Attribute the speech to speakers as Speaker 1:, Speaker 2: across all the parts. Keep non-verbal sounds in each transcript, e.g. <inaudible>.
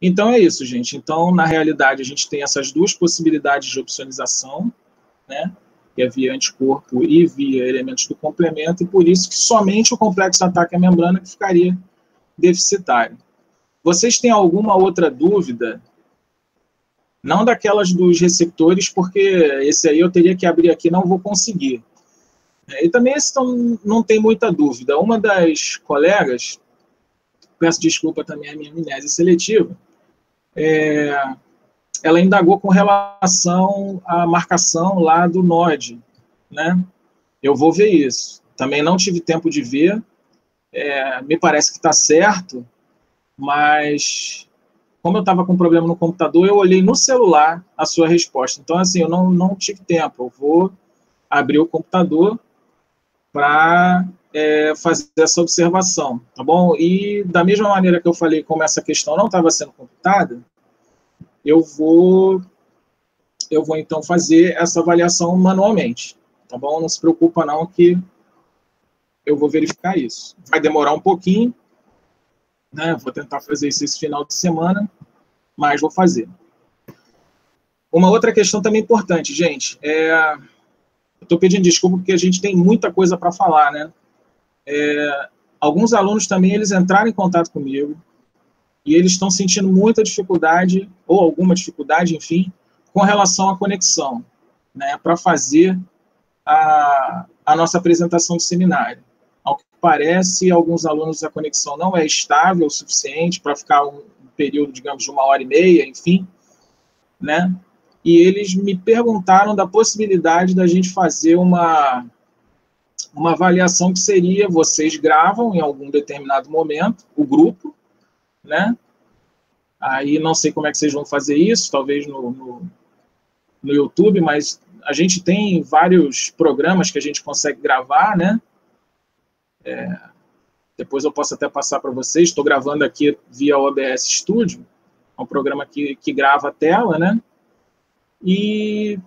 Speaker 1: Então é isso, gente. Então, na realidade, a gente tem essas duas possibilidades de opsonização, né? Que é via anticorpo e via elementos do complemento, e por isso que somente o complexo ataque à membrana que ficaria deficitário. Vocês têm alguma outra dúvida? Não daquelas dos receptores, porque esse aí eu teria que abrir aqui, não vou conseguir. E também esse não, tem muita dúvida. Uma das colegas, peço desculpa também à minha amnésia seletiva, é, ela indagou com relação à marcação lá do NOD, né? Eu vou ver isso. Também não tive tempo de ver, é, me parece que está certo, mas como eu estava com problema no computador, eu olhei no celular a sua resposta. Então, assim, eu não, não tive tempo. Eu vou abrir o computador para é, fazer essa observação, tá bom? E da mesma maneira que eu falei, como essa questão não estava sendo computada, eu vou, eu vou então fazer essa avaliação manualmente, tá bom? Não se preocupa não que eu vou verificar isso. Vai demorar um pouquinho, né? Vou tentar fazer isso esse final de semana, mas vou fazer. Uma outra questão também importante, gente, é... Estou pedindo desculpa porque a gente tem muita coisa para falar, né? É, alguns alunos também eles entraram em contato comigo e eles estão sentindo muita dificuldade ou alguma dificuldade, enfim, com relação à conexão, né, para fazer a, a nossa apresentação do seminário. Ao que parece, alguns alunos a conexão não é estável o suficiente para ficar um período, digamos, de uma hora e meia, enfim, né? E eles me perguntaram da possibilidade da gente fazer uma uma avaliação que seria vocês gravam em algum determinado momento o grupo, né? Aí não sei como é que vocês vão fazer isso, talvez no, no, no YouTube, mas a gente tem vários programas que a gente consegue gravar, né? É, depois eu posso até passar para vocês. Estou gravando aqui via OBS Studio, é um programa que, que grava a tela, né? E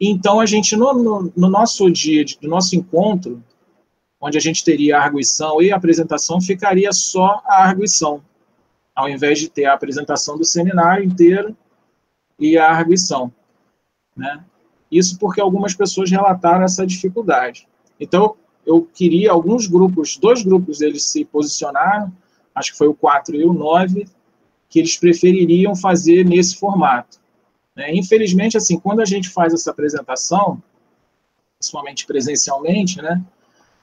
Speaker 1: então, a gente, no, no, no nosso dia, no nosso encontro, onde a gente teria a arguição e a apresentação, ficaria só a arguição, ao invés de ter a apresentação do seminário inteiro e a arguição. Né? Isso porque algumas pessoas relataram essa dificuldade. Então, eu queria alguns grupos, dois grupos deles se posicionaram, acho que foi o 4 e o 9, que eles prefeririam fazer nesse formato. Né? Infelizmente, assim, quando a gente faz essa apresentação, principalmente presencialmente, né,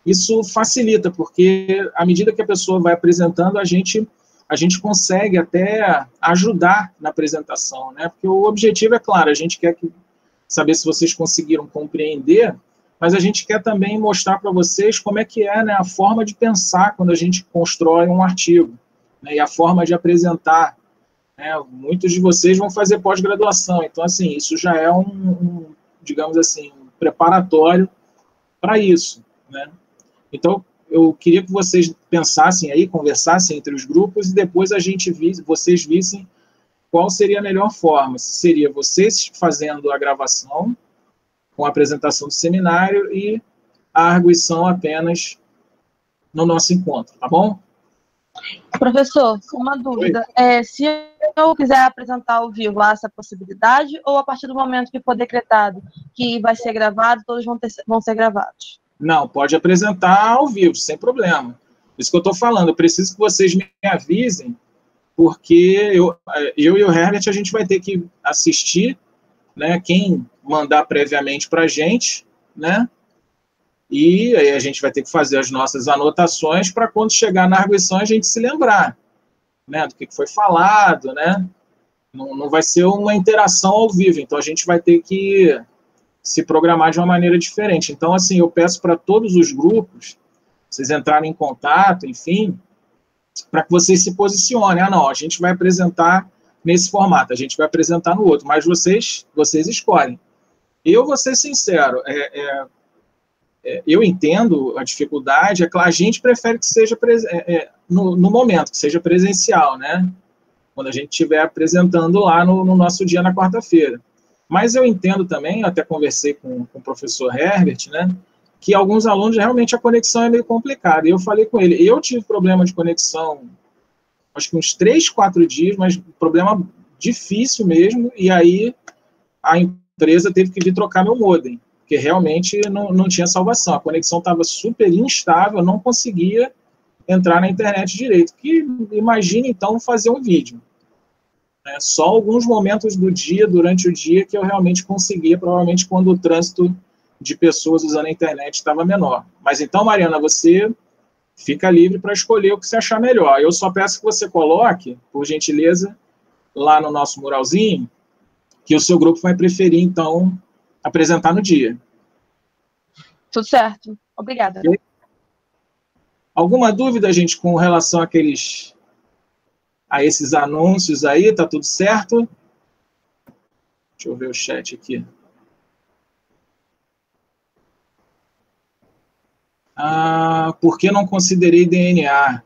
Speaker 1: isso facilita, porque à medida que a pessoa vai apresentando, a gente a gente consegue até ajudar na apresentação, né? Porque o objetivo é claro, a gente quer que, saber se vocês conseguiram compreender, mas a gente quer também mostrar para vocês como é que é né, a forma de pensar quando a gente constrói um artigo, né, e a forma de apresentar né? Muitos de vocês vão fazer pós-graduação, então, assim, isso já é um, um digamos assim, um preparatório para isso, né? Então, eu queria que vocês pensassem aí, conversassem entre os grupos e depois a gente visse, vocês vissem qual seria a melhor forma. Se seria vocês fazendo a gravação com a apresentação do seminário e a arguição apenas no nosso encontro, tá bom?
Speaker 2: Professor, uma dúvida. É, se eu quiser apresentar ao vivo, há essa possibilidade? Ou a partir do momento que for decretado que vai ser gravado, todos vão, ter, vão ser gravados?
Speaker 1: Não, pode apresentar ao vivo, sem problema. Isso que eu estou falando. Eu preciso que vocês me avisem, porque eu, eu e o Herbert, a gente vai ter que assistir, né? Quem mandar previamente para a gente, né? E aí a gente vai ter que fazer as nossas anotações para quando chegar na arguição a gente se lembrar né, do que foi falado, né? Não, não vai ser uma interação ao vivo, então a gente vai ter que se programar de uma maneira diferente. Então, assim, eu peço para todos os grupos, vocês entrarem em contato, enfim, para que vocês se posicionem. Ah, não, a gente vai apresentar nesse formato, a gente vai apresentar no outro, mas vocês, vocês escolhem. Eu vou ser sincero, é, é, eu entendo a dificuldade, é claro, a gente prefere que seja é, é, no, no, momento, que seja presencial, né? Quando a gente estiver apresentando lá no, no nosso dia na quarta-feira. Mas eu entendo também, até conversei com, com o professor Herbert, né? Que alguns alunos realmente a conexão é meio complicada. E eu falei com ele, eu tive problema de conexão acho que uns três, quatro dias, mas problema difícil mesmo, e aí a empresa teve que vir trocar meu modem, porque realmente não, não tinha salvação, a conexão estava super instável, não conseguia entrar na internet direito. Que imagine então fazer um vídeo. É só alguns momentos do dia, durante o dia, que eu realmente conseguia, provavelmente quando o trânsito de pessoas usando a internet estava menor. Mas então, Mariana, você fica livre para escolher o que você achar melhor. Eu só peço que você coloque, por gentileza, lá no nosso muralzinho, que o seu grupo vai preferir, então, apresentar no dia.
Speaker 2: Tudo certo. Obrigada. Okay?
Speaker 1: Alguma dúvida, gente, com relação àqueles a esses anúncios aí? Tá tudo certo? Deixa eu ver o chat aqui. Ah, por que não considerei DNA?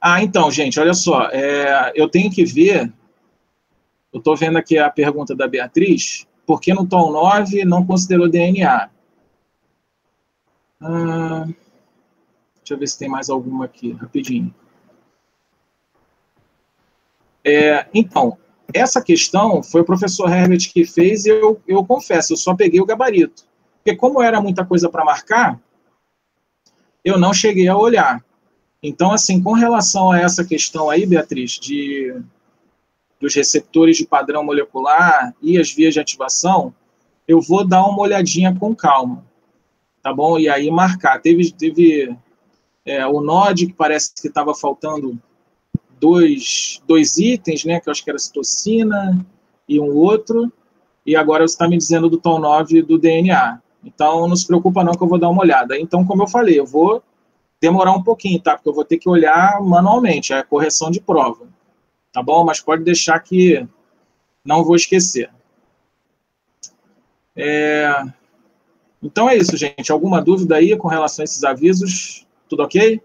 Speaker 1: Ah, então, gente, olha só, é, eu tenho que ver, eu estou vendo aqui a pergunta da Beatriz, por que no tom 9 não considerou DNA? Ah, deixa eu ver se tem mais alguma aqui, rapidinho. É, então, essa questão foi o professor Herbert que fez e eu, eu confesso, eu só peguei o gabarito. Porque como era muita coisa para marcar, eu não cheguei a olhar. Então, assim, com relação a essa questão aí, Beatriz, de dos receptores de padrão molecular e as vias de ativação, eu vou dar uma olhadinha com calma, tá bom? E aí marcar. Teve, teve é, o NOD, que parece que estava faltando dois, dois itens, né? Que eu acho que era citocina e um outro. E agora você está me dizendo do tom 9 do DNA. Então, não se preocupa não que eu vou dar uma olhada. Então, como eu falei, eu vou demorar um pouquinho, tá? Porque eu vou ter que olhar manualmente, é a correção de prova. Tá bom? Mas pode deixar que não vou esquecer. É... Então é isso, gente. Alguma dúvida aí com relação a esses avisos? Tudo ok?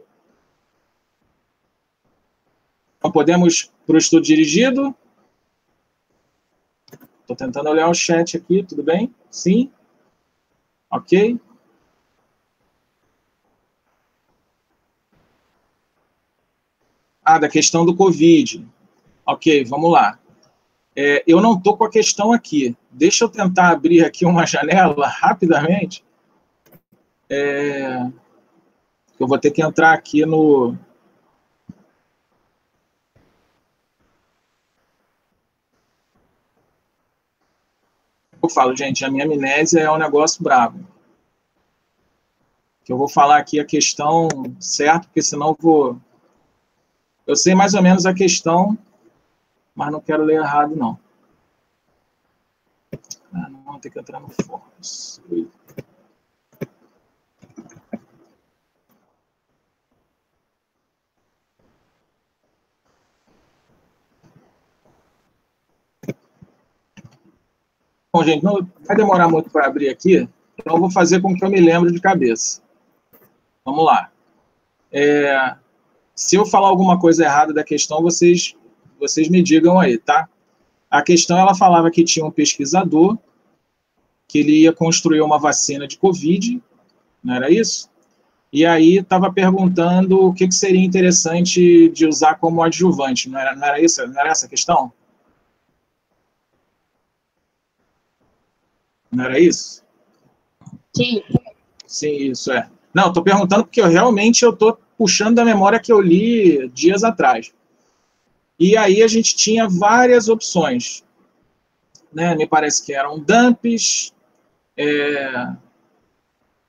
Speaker 1: Então podemos para o estudo dirigido. Estou tentando olhar o chat aqui, tudo bem? Sim? Ok? Ah, da questão do Covid. Ok, vamos lá. É, eu não estou com a questão aqui. Deixa eu tentar abrir aqui uma <laughs> janela rapidamente. É, eu vou ter que entrar aqui no, eu falo, gente, a minha amnésia é um negócio bravo. Que eu vou falar aqui a questão certa, porque senão eu vou. Eu sei mais ou menos a questão, mas não quero ler errado, não. Ah, não, tem que entrar no Forms. Bom, gente, não vai demorar muito para abrir aqui, então eu vou fazer com que eu me lembre de cabeça. Vamos lá. É, se eu falar alguma coisa errada da questão, vocês, vocês me digam aí, tá? A questão, ela falava que tinha um pesquisador que ele ia construir uma vacina de Covid, não era isso? E aí estava perguntando o que, que, seria interessante de usar como adjuvante, não era, não era isso? Não era essa a questão? Não era isso?
Speaker 2: Sim.
Speaker 1: Sim, isso é. Não, estou perguntando porque eu realmente eu estou puxando da memória que eu li dias atrás. E aí a gente tinha várias opções. Né? Me parece que eram dumps, é,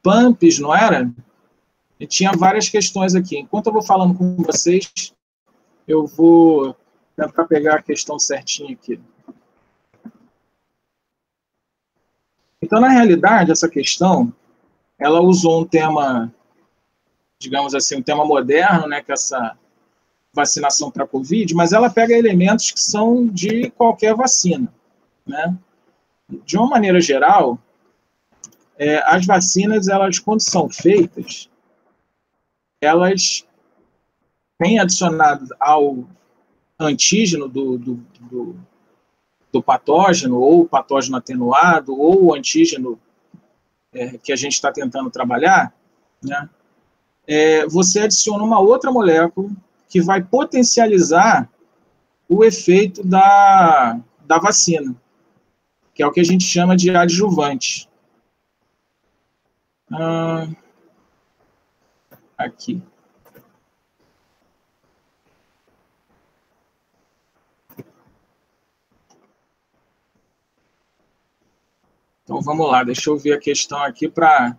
Speaker 1: pumps, não era? E tinha várias questões aqui. Enquanto eu vou falando com vocês, eu vou tentar pegar a questão certinha aqui. Então, na realidade, essa questão, ela usou um tema, digamos assim, um tema moderno, né, que é essa vacinação para Covid, mas ela pega elementos que são de qualquer vacina, né? De uma maneira geral, é, as vacinas, elas, quando são feitas, elas têm adicionado ao antígeno do, do, do do patógeno, ou patógeno atenuado, ou o antígeno é, que a gente está tentando trabalhar, né? é, você adiciona uma outra molécula que vai potencializar o efeito da, da vacina, que é o que a gente chama de adjuvante. Ah, aqui. Então vamos lá, deixa eu ver a questão aqui para.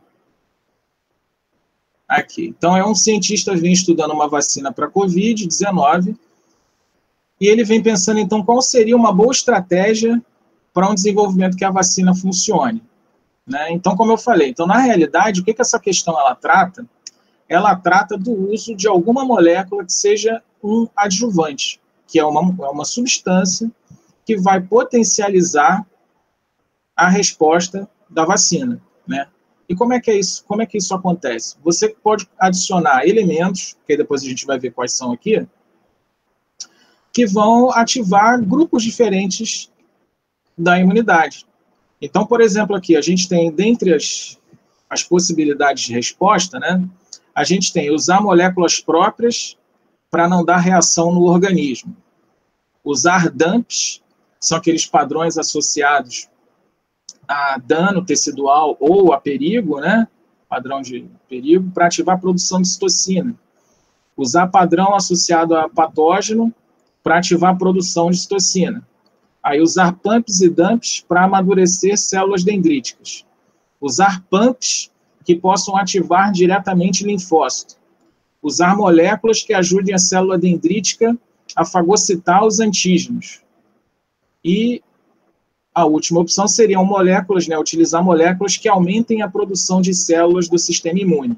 Speaker 1: Aqui. Então, é um cientista vem estudando uma vacina para Covid-19 e ele vem pensando, então, qual seria uma boa estratégia para um desenvolvimento que a vacina funcione. Né? Então, como eu falei, então, na realidade, o que, que essa questão ela trata? Ela trata do uso de alguma molécula que seja um adjuvante, que é uma, é uma substância que vai potencializar a resposta da vacina, né? E como é que é isso? Como é que isso acontece? Você pode adicionar elementos, que depois a gente vai ver quais são aqui, que vão ativar grupos diferentes da imunidade. Então, por exemplo, aqui a gente tem dentre as, as possibilidades de resposta, né? A gente tem usar moléculas próprias para não dar reação no organismo. Usar DAMPs, são aqueles padrões associados a dano tecidual ou a perigo, né? Padrão de perigo, para ativar a produção de citocina. Usar padrão associado a patógeno para ativar a produção de citocina. Aí usar pumps e dumps para amadurecer células dendríticas. Usar pumps que possam ativar diretamente linfócito. Usar moléculas que ajudem a célula dendrítica a fagocitar os antígenos. E a última opção seriam moléculas, né, utilizar moléculas que aumentem a produção de células do sistema imune. O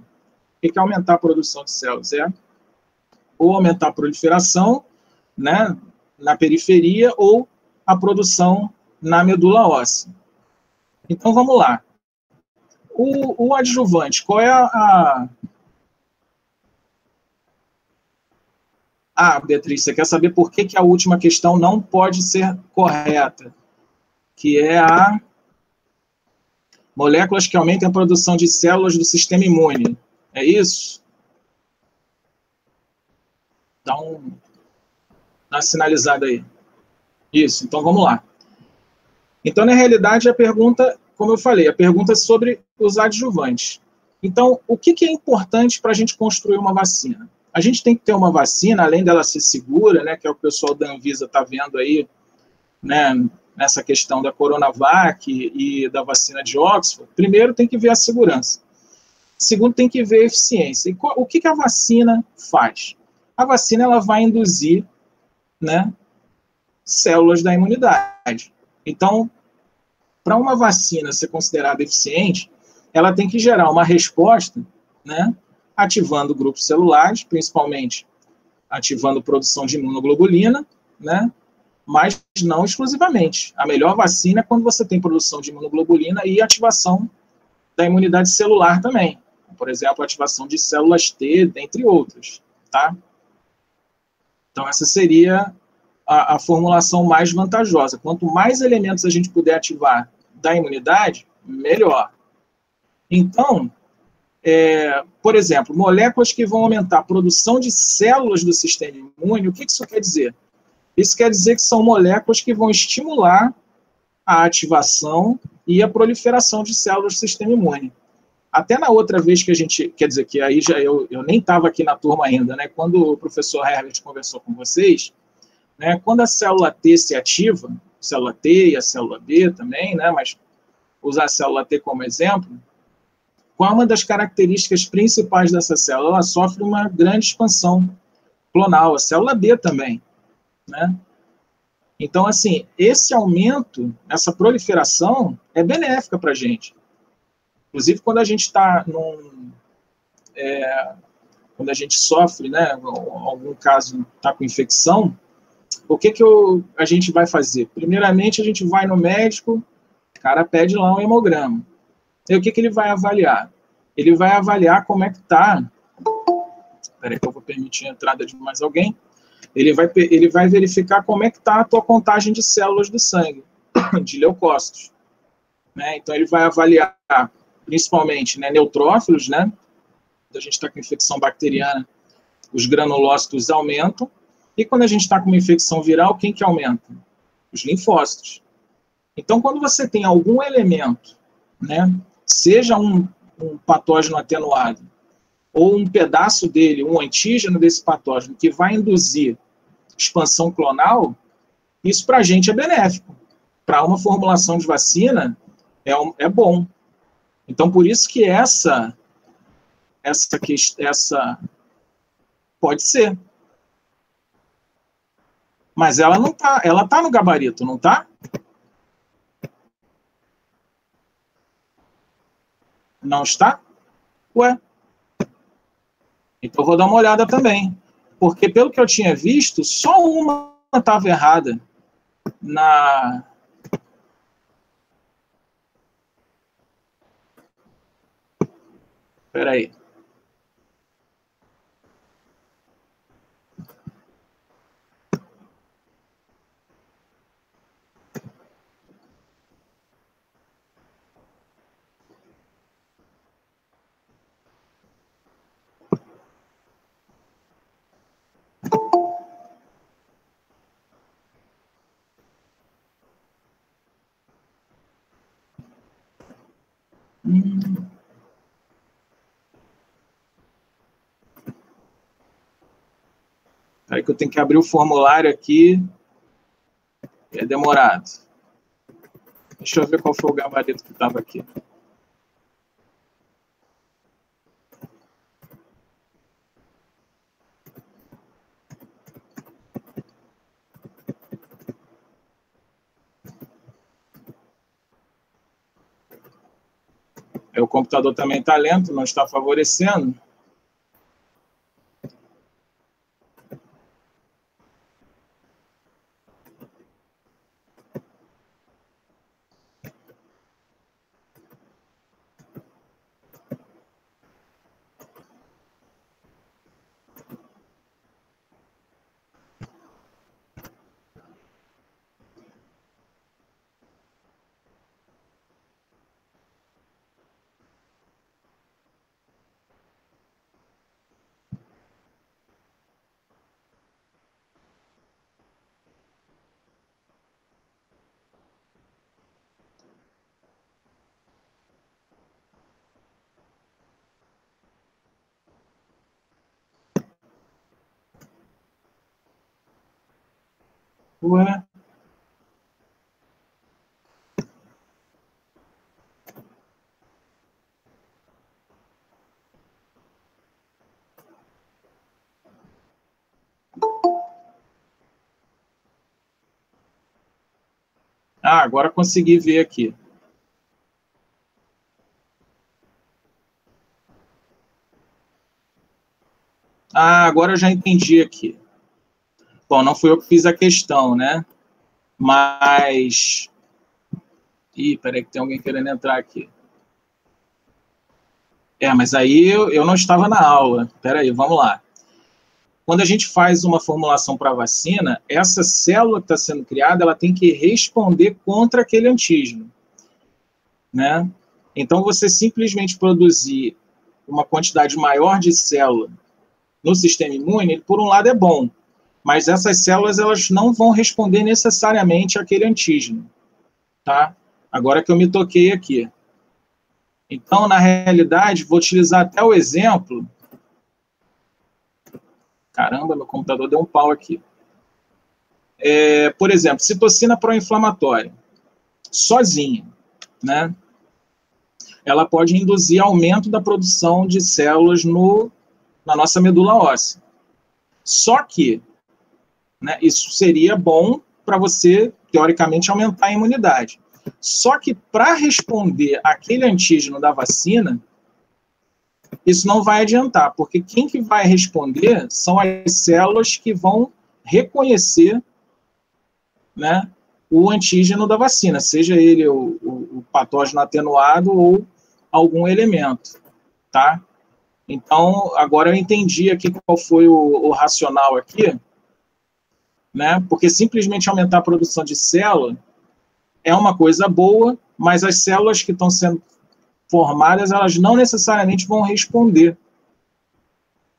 Speaker 1: que é aumentar a produção de células? É ou aumentar a proliferação né, na periferia ou a produção na medula óssea. Então, vamos lá. O, o adjuvante, qual é a... Ah, Beatriz, você quer saber por que, que a última questão não pode ser correta? Que é a moléculas que aumentem a produção de células do sistema imune. É isso? Dá, um, dá uma sinalizada aí. Isso, então vamos lá. Então, na realidade, a pergunta, como eu falei, a pergunta é sobre os adjuvantes. Então, o que, que é importante para a gente construir uma vacina? A gente tem que ter uma vacina, além dela ser segura, né, que é o pessoal da Anvisa está vendo aí, né, nessa questão da Coronavac e da vacina de Oxford, primeiro tem que ver a segurança. Segundo, tem que ver a eficiência. E o que, que a vacina faz? A vacina ela vai induzir né, células da imunidade. Então, para uma vacina ser considerada eficiente, ela tem que gerar uma resposta, né, ativando grupos celulares, principalmente ativando produção de imunoglobulina, né, mas não exclusivamente. A melhor vacina é quando você tem produção de imunoglobulina e ativação da imunidade celular também. Por exemplo, ativação de células T, dentre outras, tá? Então, essa seria a, a formulação mais vantajosa. Quanto mais elementos a gente puder ativar da imunidade, melhor. Então, é, por exemplo, moléculas que vão aumentar a produção de células do sistema imune, o que isso quer dizer? Isso quer dizer que são moléculas que vão estimular a ativação e a proliferação de células do sistema imune. Até na outra vez que a gente, quer dizer que aí já eu, eu nem estava aqui na turma ainda, né? Quando o professor Herbert conversou com vocês, né? Quando a célula T se ativa, célula T e a célula B também, né? Mas usar a célula T como exemplo, qual é uma das características principais dessa célula? Ela sofre uma grande expansão clonal, a célula B também né? Então, assim, esse aumento, essa proliferação é benéfica para a gente. Inclusive, quando a gente está num... É, quando a gente sofre, né, algum caso está com infecção, o que, que eu, a gente vai fazer? Primeiramente, a gente vai no médico, o cara pede lá um hemograma. E o que, que ele vai avaliar? Ele vai avaliar como é que está... Espera que eu vou permitir a entrada de mais alguém ele vai, ele vai verificar como é que está a tua contagem de células do sangue, <coughs> de leucócitos. Né? Então, ele vai avaliar, principalmente, né, neutrófilos, né? a gente está com infecção bacteriana, os granulócitos aumentam, e quando a gente está com uma infecção viral, quem que aumenta? Os linfócitos. Então, quando você tem algum elemento, né, seja um, um patógeno atenuado, ou um pedaço dele, um antígeno desse patógeno, que vai induzir expansão clonal, isso para a gente é benéfico. Para uma formulação de vacina, é, é bom. Então, por isso que essa, essa, essa pode ser. Mas ela não tá, ela tá no gabarito, não tá? Não está? Ué. Então vou dar uma olhada também. Porque pelo que eu tinha visto, só uma estava errada na Espera aí. Hum. Aí que eu tenho que abrir o formulário aqui. É demorado. Deixa eu ver qual foi o gabarito que estava aqui. O computador também está lento, não está favorecendo. Ué. Ah, agora consegui ver aqui. Ah, agora eu já entendi aqui. Bom, não fui eu que fiz a questão, né? Mas. Ih, peraí, que tem alguém querendo entrar aqui. É, mas aí eu, eu não estava na aula. Peraí, vamos lá. Quando a gente faz uma formulação para vacina, essa célula que está sendo criada, ela tem que responder contra aquele antígeno, né? Então, você simplesmente produzir uma quantidade maior de célula no sistema imune, por um lado é bom, mas essas células elas não vão responder necessariamente àquele antígeno, tá? Agora que eu me toquei aqui. Então, na realidade, vou utilizar até o exemplo. Caramba, meu computador deu um pau aqui. É, por exemplo, citocina pró-inflamatória, sozinha, né? Ela pode induzir aumento da produção de células no, na nossa medula óssea. Só que né? Isso seria bom para você, teoricamente, aumentar a imunidade. Só que para responder aquele antígeno da vacina, isso não vai adiantar, porque quem que vai responder são as células que vão reconhecer né, o antígeno da vacina, seja ele o, o, o patógeno atenuado ou algum elemento, tá? Então, agora eu entendi aqui qual foi o, o racional aqui, né? Porque simplesmente aumentar a produção de célula é uma coisa boa, mas as células que estão sendo formadas, elas não necessariamente vão responder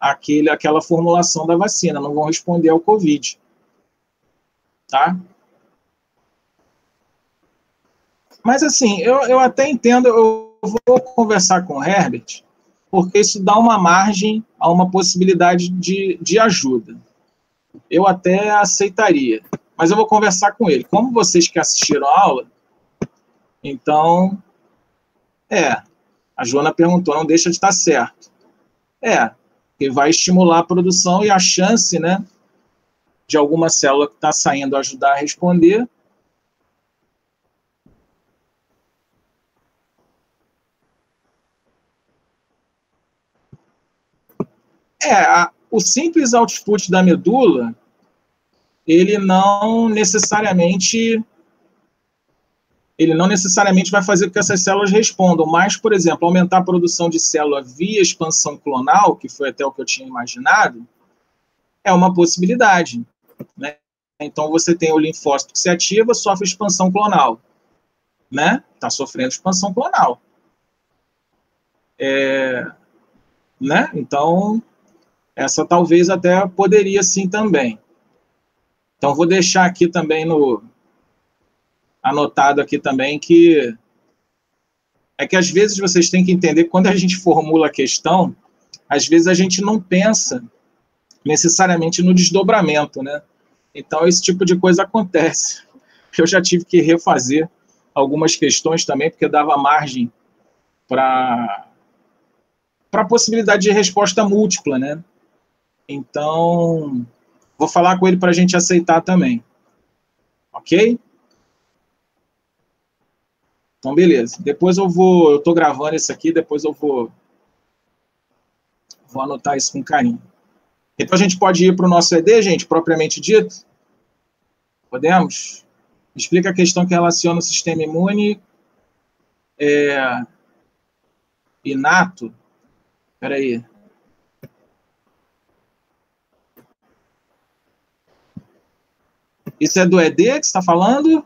Speaker 1: aquele, aquela formulação da vacina, não vão responder ao Covid. Tá? Mas, assim, eu, eu até entendo, eu vou conversar com o Herbert, porque isso dá uma margem a uma possibilidade de, de ajuda. Eu até aceitaria, mas eu vou conversar com ele. Como vocês que assistiram a aula, então, é, a Joana perguntou, não deixa de estar certo. É, que vai estimular a produção e a chance, né, de alguma célula que está saindo ajudar a responder. É, a, o simples output da medula, ele não necessariamente ele não necessariamente vai fazer com que essas células respondam, mas, por exemplo, aumentar a produção de célula via expansão clonal, que foi até o que eu tinha imaginado, é uma possibilidade. Né? Então, você tem o linfócito que se ativa, sofre expansão clonal. Né? Está sofrendo expansão clonal. É, né? Então, essa talvez até poderia sim também. Então, vou deixar aqui também no, anotado aqui também que é que às vezes vocês têm que entender que quando a gente formula a questão, às vezes a gente não pensa necessariamente no desdobramento, né? Então esse tipo de coisa acontece. Eu já tive que refazer algumas questões também porque dava margem para para possibilidade de resposta múltipla, né? Então vou falar com ele para a gente aceitar também, ok? Então, beleza. Depois eu vou, eu estou gravando isso aqui, depois eu vou, vou anotar isso com carinho. Então, a gente pode ir para o nosso ED, gente, propriamente dito? Podemos? Explica a questão que relaciona o sistema imune é, inato. Espera aí. Isso é do ED que está falando?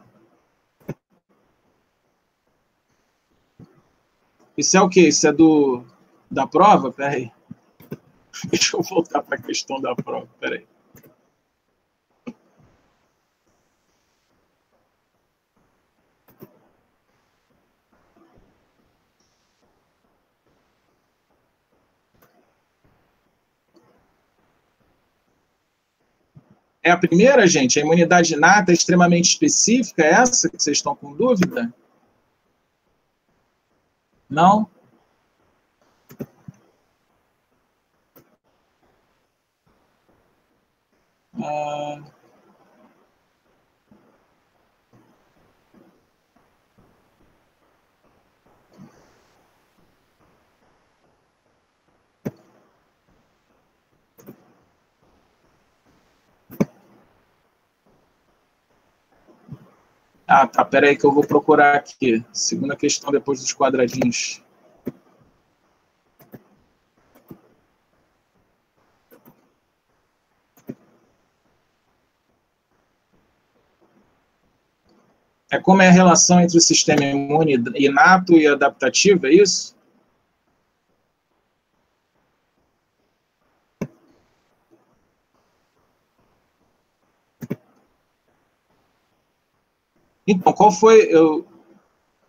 Speaker 1: Isso é o quê? Isso é do da prova? Peraí. <laughs> Deixa eu voltar para a questão da prova. Peraí. É a primeira, gente? A imunidade inata é extremamente específica? É essa que vocês estão com dúvida? Não? Ah, Ah, tá. Pera aí que eu vou procurar aqui. Segunda questão depois dos quadradinhos. É como é a relação entre o sistema imune inato e adaptativo, é isso? Então, qual foi. Eu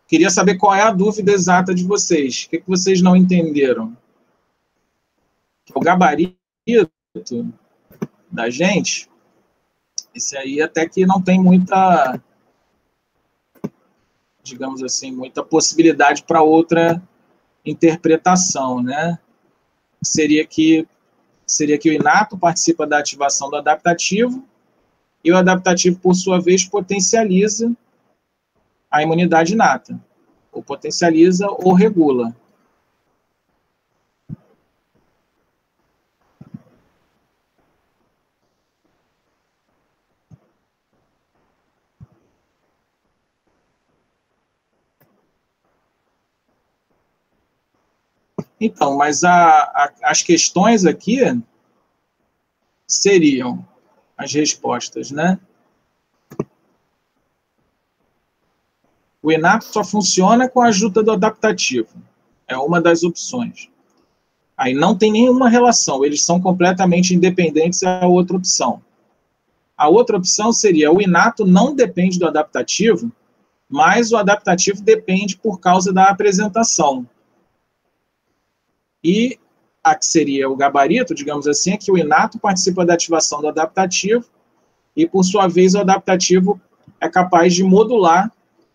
Speaker 1: queria saber qual é a dúvida exata de vocês. O que, que vocês não entenderam? O gabarito da gente, esse aí até que não tem muita, digamos assim, muita possibilidade para outra interpretação, né? Seria que seria que o inato participa da ativação do adaptativo e o adaptativo, por sua vez, potencializa a imunidade inata, ou potencializa ou regula. Então, mas a, a, as questões aqui seriam as respostas, né? O inato só funciona com a ajuda do adaptativo. É uma das opções. Aí não tem nenhuma relação, eles são completamente independentes, é a outra opção. A outra opção seria o inato não depende do adaptativo, mas o adaptativo depende por causa da apresentação. E a que seria o gabarito, digamos assim, é que o inato participa da ativação do adaptativo e, por sua vez, o adaptativo é capaz de modular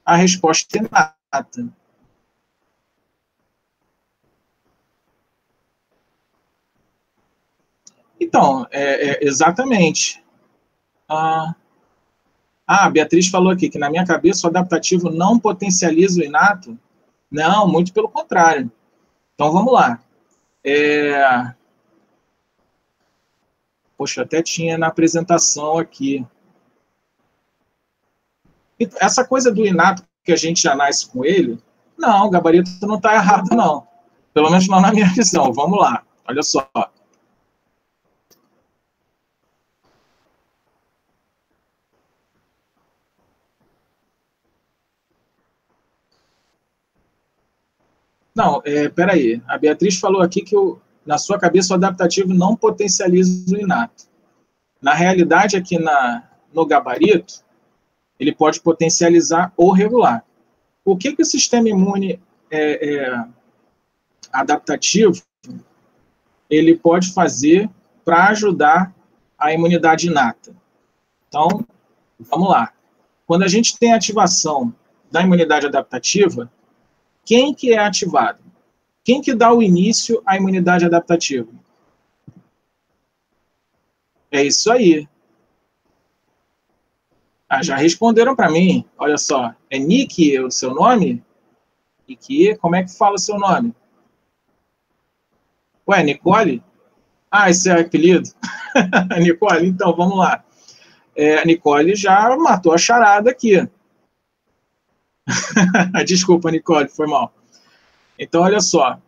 Speaker 1: a resposta inata. Então, é, é, exatamente. Ah, ah, a Beatriz falou aqui que na minha cabeça o adaptativo não potencializa o inato. Não, muito pelo contrário. Então vamos lá. É... Poxa, até tinha na apresentação aqui. Essa coisa do inato que a gente já nasce com ele, não, o gabarito não está errado, não. Pelo menos não na minha visão. Vamos lá. Olha só. Não, é, peraí. A Beatriz falou aqui que o, na sua cabeça o adaptativo não potencializa o inato. Na realidade, aqui na, no gabarito, ele pode potencializar ou regular. O que, que o sistema imune é, é, adaptativo ele pode fazer para ajudar a imunidade inata? Então, vamos lá. Quando a gente tem ativação da imunidade adaptativa, quem que é ativado? Quem que dá o início à imunidade adaptativa? É isso aí. Ah, já responderam para mim. Olha só. É Nick o seu nome? Nick, como é que fala o seu nome? Ué, Nicole? Ah, esse é apelido? <laughs> Nicole, então, vamos lá. É, a Nicole já matou a charada aqui. <laughs> Desculpa, Nicole, foi mal. Então, olha só.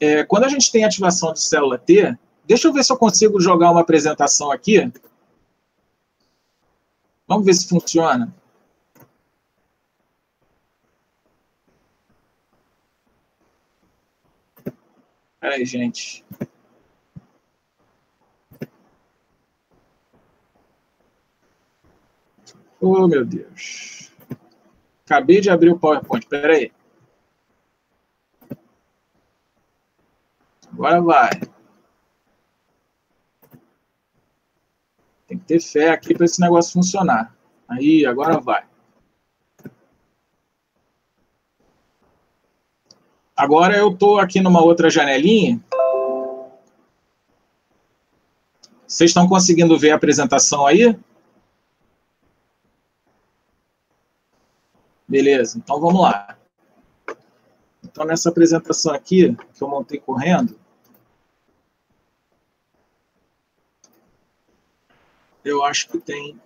Speaker 1: É, quando a gente tem ativação de célula T, deixa eu ver se eu consigo jogar uma apresentação aqui. Vamos ver se funciona. Peraí, gente. Oh, meu Deus. Acabei de abrir o PowerPoint, espera aí. Agora vai. Que ter fé aqui para esse negócio funcionar. Aí, agora vai. Agora eu estou aqui numa outra janelinha. Vocês estão conseguindo ver a apresentação aí? Beleza, então vamos lá. Então, nessa apresentação aqui, que eu montei correndo, eu acho que tem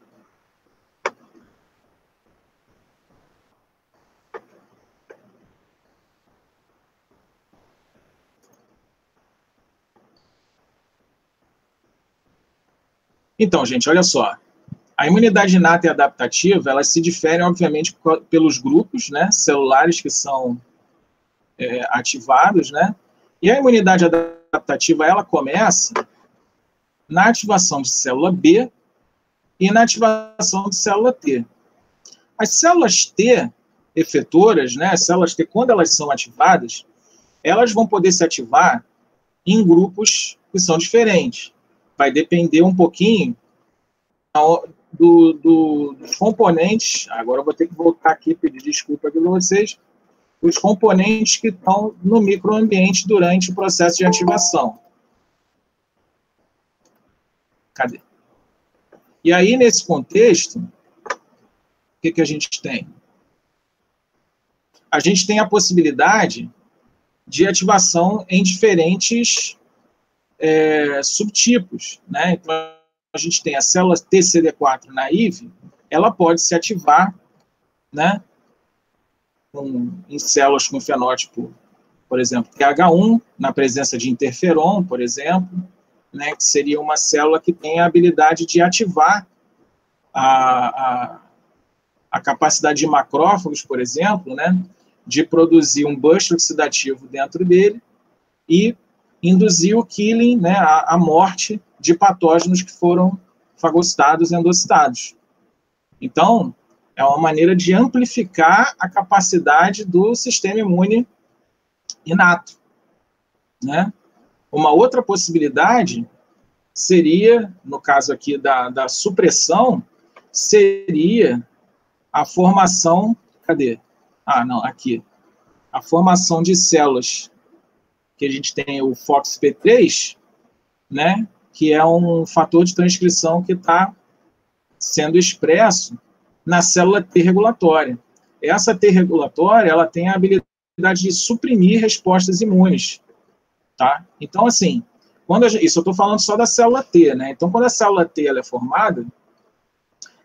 Speaker 1: Então, gente, olha só. A imunidade inata e adaptativa, elas se diferem, obviamente, pelos grupos né, celulares que são é, ativados, né? E a imunidade adaptativa, ela começa na ativação de célula B e na ativação de célula T. As células T efetoras, né, as células T, quando elas são ativadas, elas vão poder se ativar em grupos que são diferentes. Vai depender um pouquinho do, do, dos componentes, agora eu vou ter que voltar aqui pedir desculpa para vocês, os componentes que estão no microambiente durante o processo de ativação. Cadê? E aí, nesse contexto, o que, que a gente tem? A gente tem a possibilidade de ativação em diferentes é, subtipos. Né? Então, a gente tem a célula TCD4 naive, ela pode se ativar, né, com, em células com fenótipo, por exemplo, TH1, na presença de interferon, por exemplo, né, que seria uma célula que tem a habilidade de ativar a, a, a capacidade de macrófagos, por exemplo, né, de produzir um busto oxidativo dentro dele e induzir o killing, né, a, a morte de patógenos que foram fagocitados e endocitados. Então, é uma maneira de amplificar a capacidade do sistema imune inato. Né? Uma outra possibilidade seria, no caso aqui da, da supressão, seria a formação. Cadê? Ah, não, aqui. A formação de células que a gente tem o FOXP3, né, que é um fator de transcrição que está sendo expresso na célula T regulatória. Essa T regulatória, ela tem a habilidade de suprimir respostas imunes, tá? Então, assim, quando gente, isso eu estou falando só da célula T, né? Então, quando a célula T ela é formada,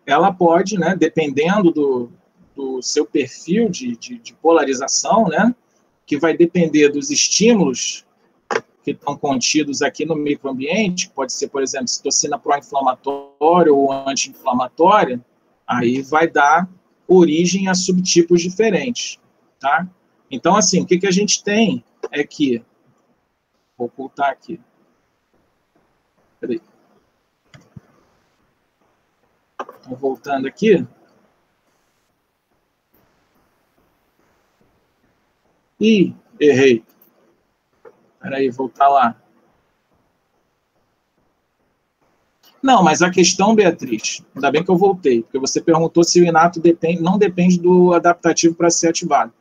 Speaker 1: ela pode, né, dependendo do, do seu perfil de, de, de polarização, né, que vai depender dos estímulos que estão contidos aqui no microambiente, pode ser, por exemplo, citocina pró-inflamatória ou anti-inflamatória, aí vai dar origem a subtipos diferentes, tá? Então, assim, o que, que a gente tem é que, vou ocultar aqui, peraí, então, voltando aqui, Ih, errei. Peraí, voltar lá. Não, mas a questão, Beatriz, ainda bem que eu voltei, porque você perguntou se o inato não depende do adaptativo para ser ativado.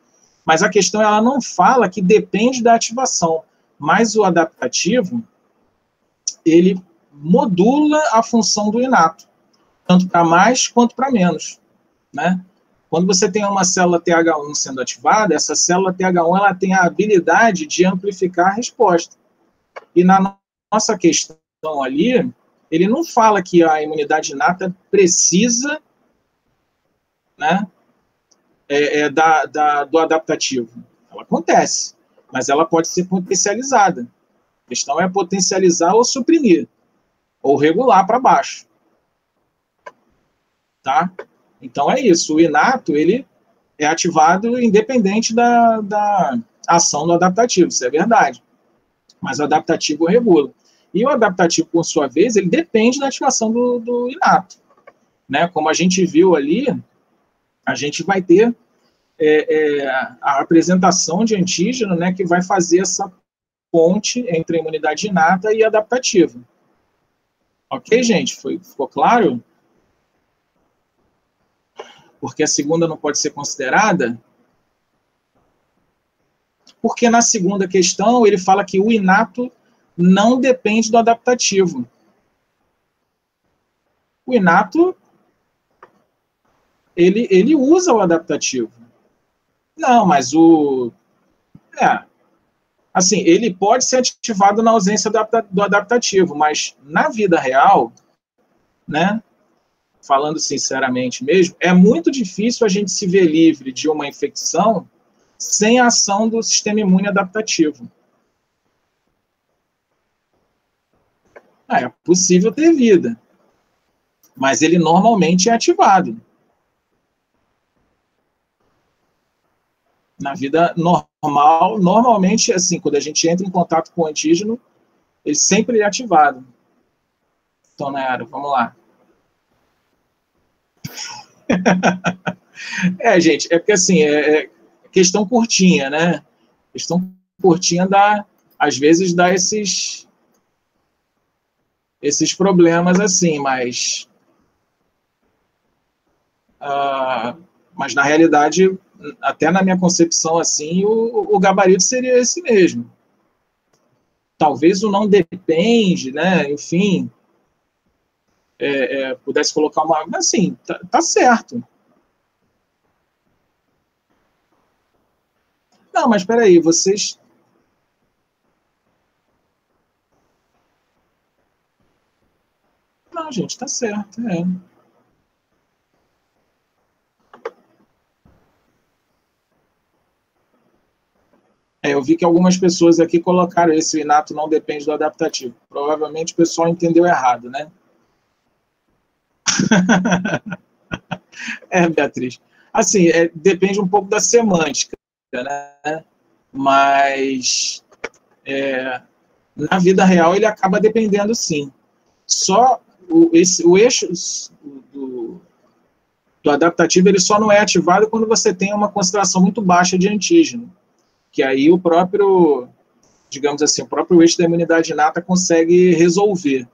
Speaker 1: Mas a questão, ela não fala que depende da ativação, mas o adaptativo, ele modula a função do inato, tanto para mais quanto para menos, né? Quando você tem uma célula TH1 sendo ativada, essa célula TH1 ela tem a habilidade de amplificar a resposta. E na nossa questão ali, ele não fala que a imunidade inata precisa né, é, é da, da, do adaptativo. Ela acontece, mas ela pode ser potencializada. A questão é potencializar ou suprimir, ou regular para baixo. Tá? Então é isso, o inato, ele é ativado independente da, da ação do adaptativo, isso é verdade. Mas o adaptativo regula. E o adaptativo, por sua vez, ele depende da ativação do, do inato. Né? Como a gente viu ali, a gente vai ter é, é, a apresentação de antígeno né, que vai fazer essa ponte entre a imunidade inata e adaptativa. Ok, gente? Foi, ficou claro? porque a segunda não pode ser considerada? Porque na segunda questão ele fala que o inato não depende do adaptativo. O inato ele, ele usa o adaptativo. Não, mas o é, assim, ele pode ser ativado na ausência do adaptativo, mas na vida real, né, falando sinceramente mesmo, é muito difícil a gente se ver livre de uma infecção sem a ação do sistema imune adaptativo. Ah, é possível ter vida, mas ele normalmente é ativado. Na vida normal, normalmente, assim, quando a gente entra em contato com o antígeno, ele sempre é ativado. Então, Nayara, vamos lá. <laughs> é, gente, é porque assim, é, é, questão curtinha, né? Questão curtinha dá, às vezes dá esses esses problemas assim, mas uh, mas na realidade, até na minha concepção assim, o, o gabarito seria esse mesmo. Talvez o não depende, né? Enfim, é, é, pudesse colocar uma. Mas assim, tá, tá certo. Não, mas espera aí, vocês. Não, gente, tá certo, é. É, eu vi que algumas pessoas aqui colocaram esse inato não depende do adaptativo. Provavelmente o pessoal entendeu errado, né? <laughs> é, Beatriz. Assim, é, depende um pouco da semântica, né? Mas é, na vida real ele acaba dependendo sim. Só o, esse, o eixo do, do adaptativo ele só não é ativado quando você tem uma concentração muito baixa de antígeno, que aí o próprio, digamos assim, o próprio eixo da imunidade inata consegue resolver.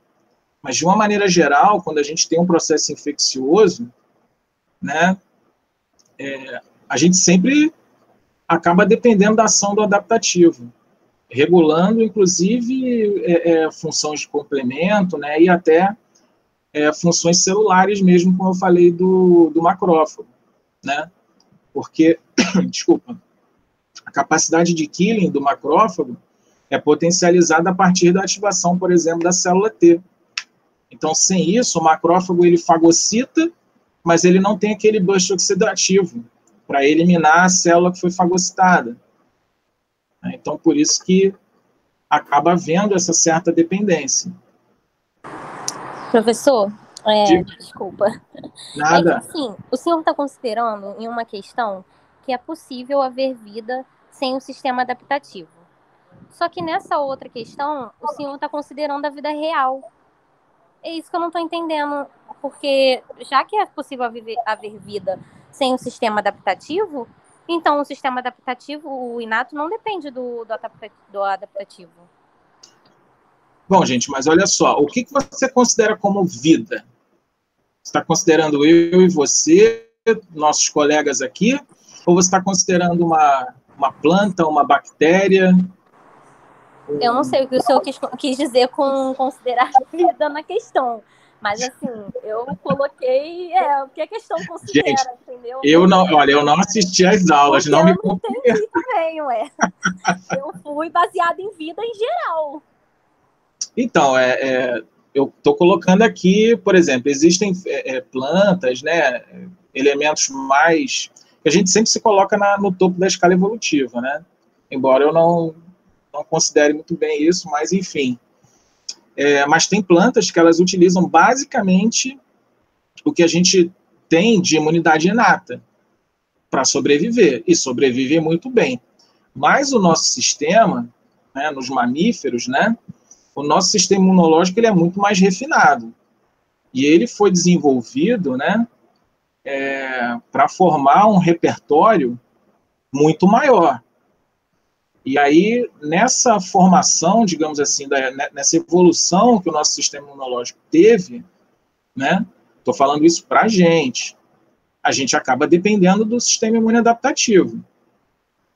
Speaker 1: Mas de uma maneira geral, quando a gente tem um processo infeccioso, né, é, a gente sempre acaba dependendo da ação do adaptativo, regulando, inclusive, é, é, funções de complemento, né, e até é, funções celulares mesmo, como eu falei do, do macrófago, né, porque, <coughs> desculpa, capacidade de killing do macrófago é potencializada a partir da ativação, por exemplo, da célula T. Então, sem isso, o macrófago ele fagocita, mas ele não tem aquele burst oxidativo para eliminar a célula que foi fagocitada. Então, por isso que acaba havendo essa certa dependência.
Speaker 3: Professor, é, desculpa.
Speaker 1: Nada.
Speaker 3: É assim, o senhor está considerando em uma questão que é possível haver vida sem o sistema adaptativo. Só que nessa outra questão, o senhor está considerando a vida real. É isso que eu não estou entendendo, porque já que é possível haver, haver vida sem o sistema adaptativo, então o sistema adaptativo, o inato, não depende do, do adaptativo.
Speaker 1: Bom, gente, mas olha só, o que, que você considera como vida? está considerando eu e você, nossos colegas aqui, ou você está considerando uma, uma planta, uma bactéria?
Speaker 3: Eu não sei o que o senhor quis, quis dizer com considerar <laughs> vida na questão. Mas assim, eu coloquei é, o que a questão considera, Gente, entendeu?
Speaker 1: Eu não, olha, eu não assisti às aulas, não me
Speaker 3: eu não entendi também, ué. <laughs> Eu fui baseada em vida em geral.
Speaker 1: Então, é, é eu estou colocando aqui, por exemplo, existem é, é, plantas, né, elementos mais a gente sempre se coloca na, no topo da escala evolutiva, né? Embora eu não não considere muito bem isso, mas enfim. É, mas tem plantas que elas utilizam basicamente o que a gente tem de imunidade inata para sobreviver, e sobreviver muito bem. Mas o nosso sistema, né, nos mamíferos, né, o nosso sistema imunológico ele é muito mais refinado. E ele foi desenvolvido né, é, para formar um repertório muito maior. E aí, nessa formação, digamos assim, da, né, nessa evolução que o nosso sistema imunológico teve, né? Estou falando isso para a gente. A gente acaba dependendo do sistema imune adaptativo.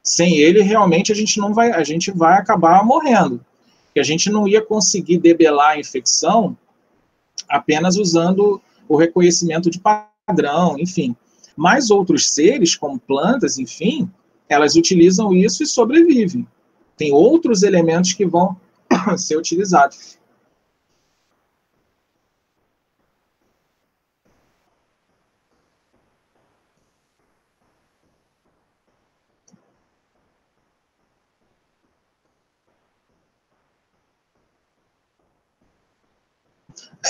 Speaker 1: Sem ele, realmente, a gente não vai, a gente vai acabar morrendo. Que a gente não ia conseguir debelar a infecção apenas usando o reconhecimento de padrão, enfim. Mas outros seres, como plantas, enfim, elas utilizam isso e sobrevivem. Tem outros elementos que vão <coughs> ser utilizados.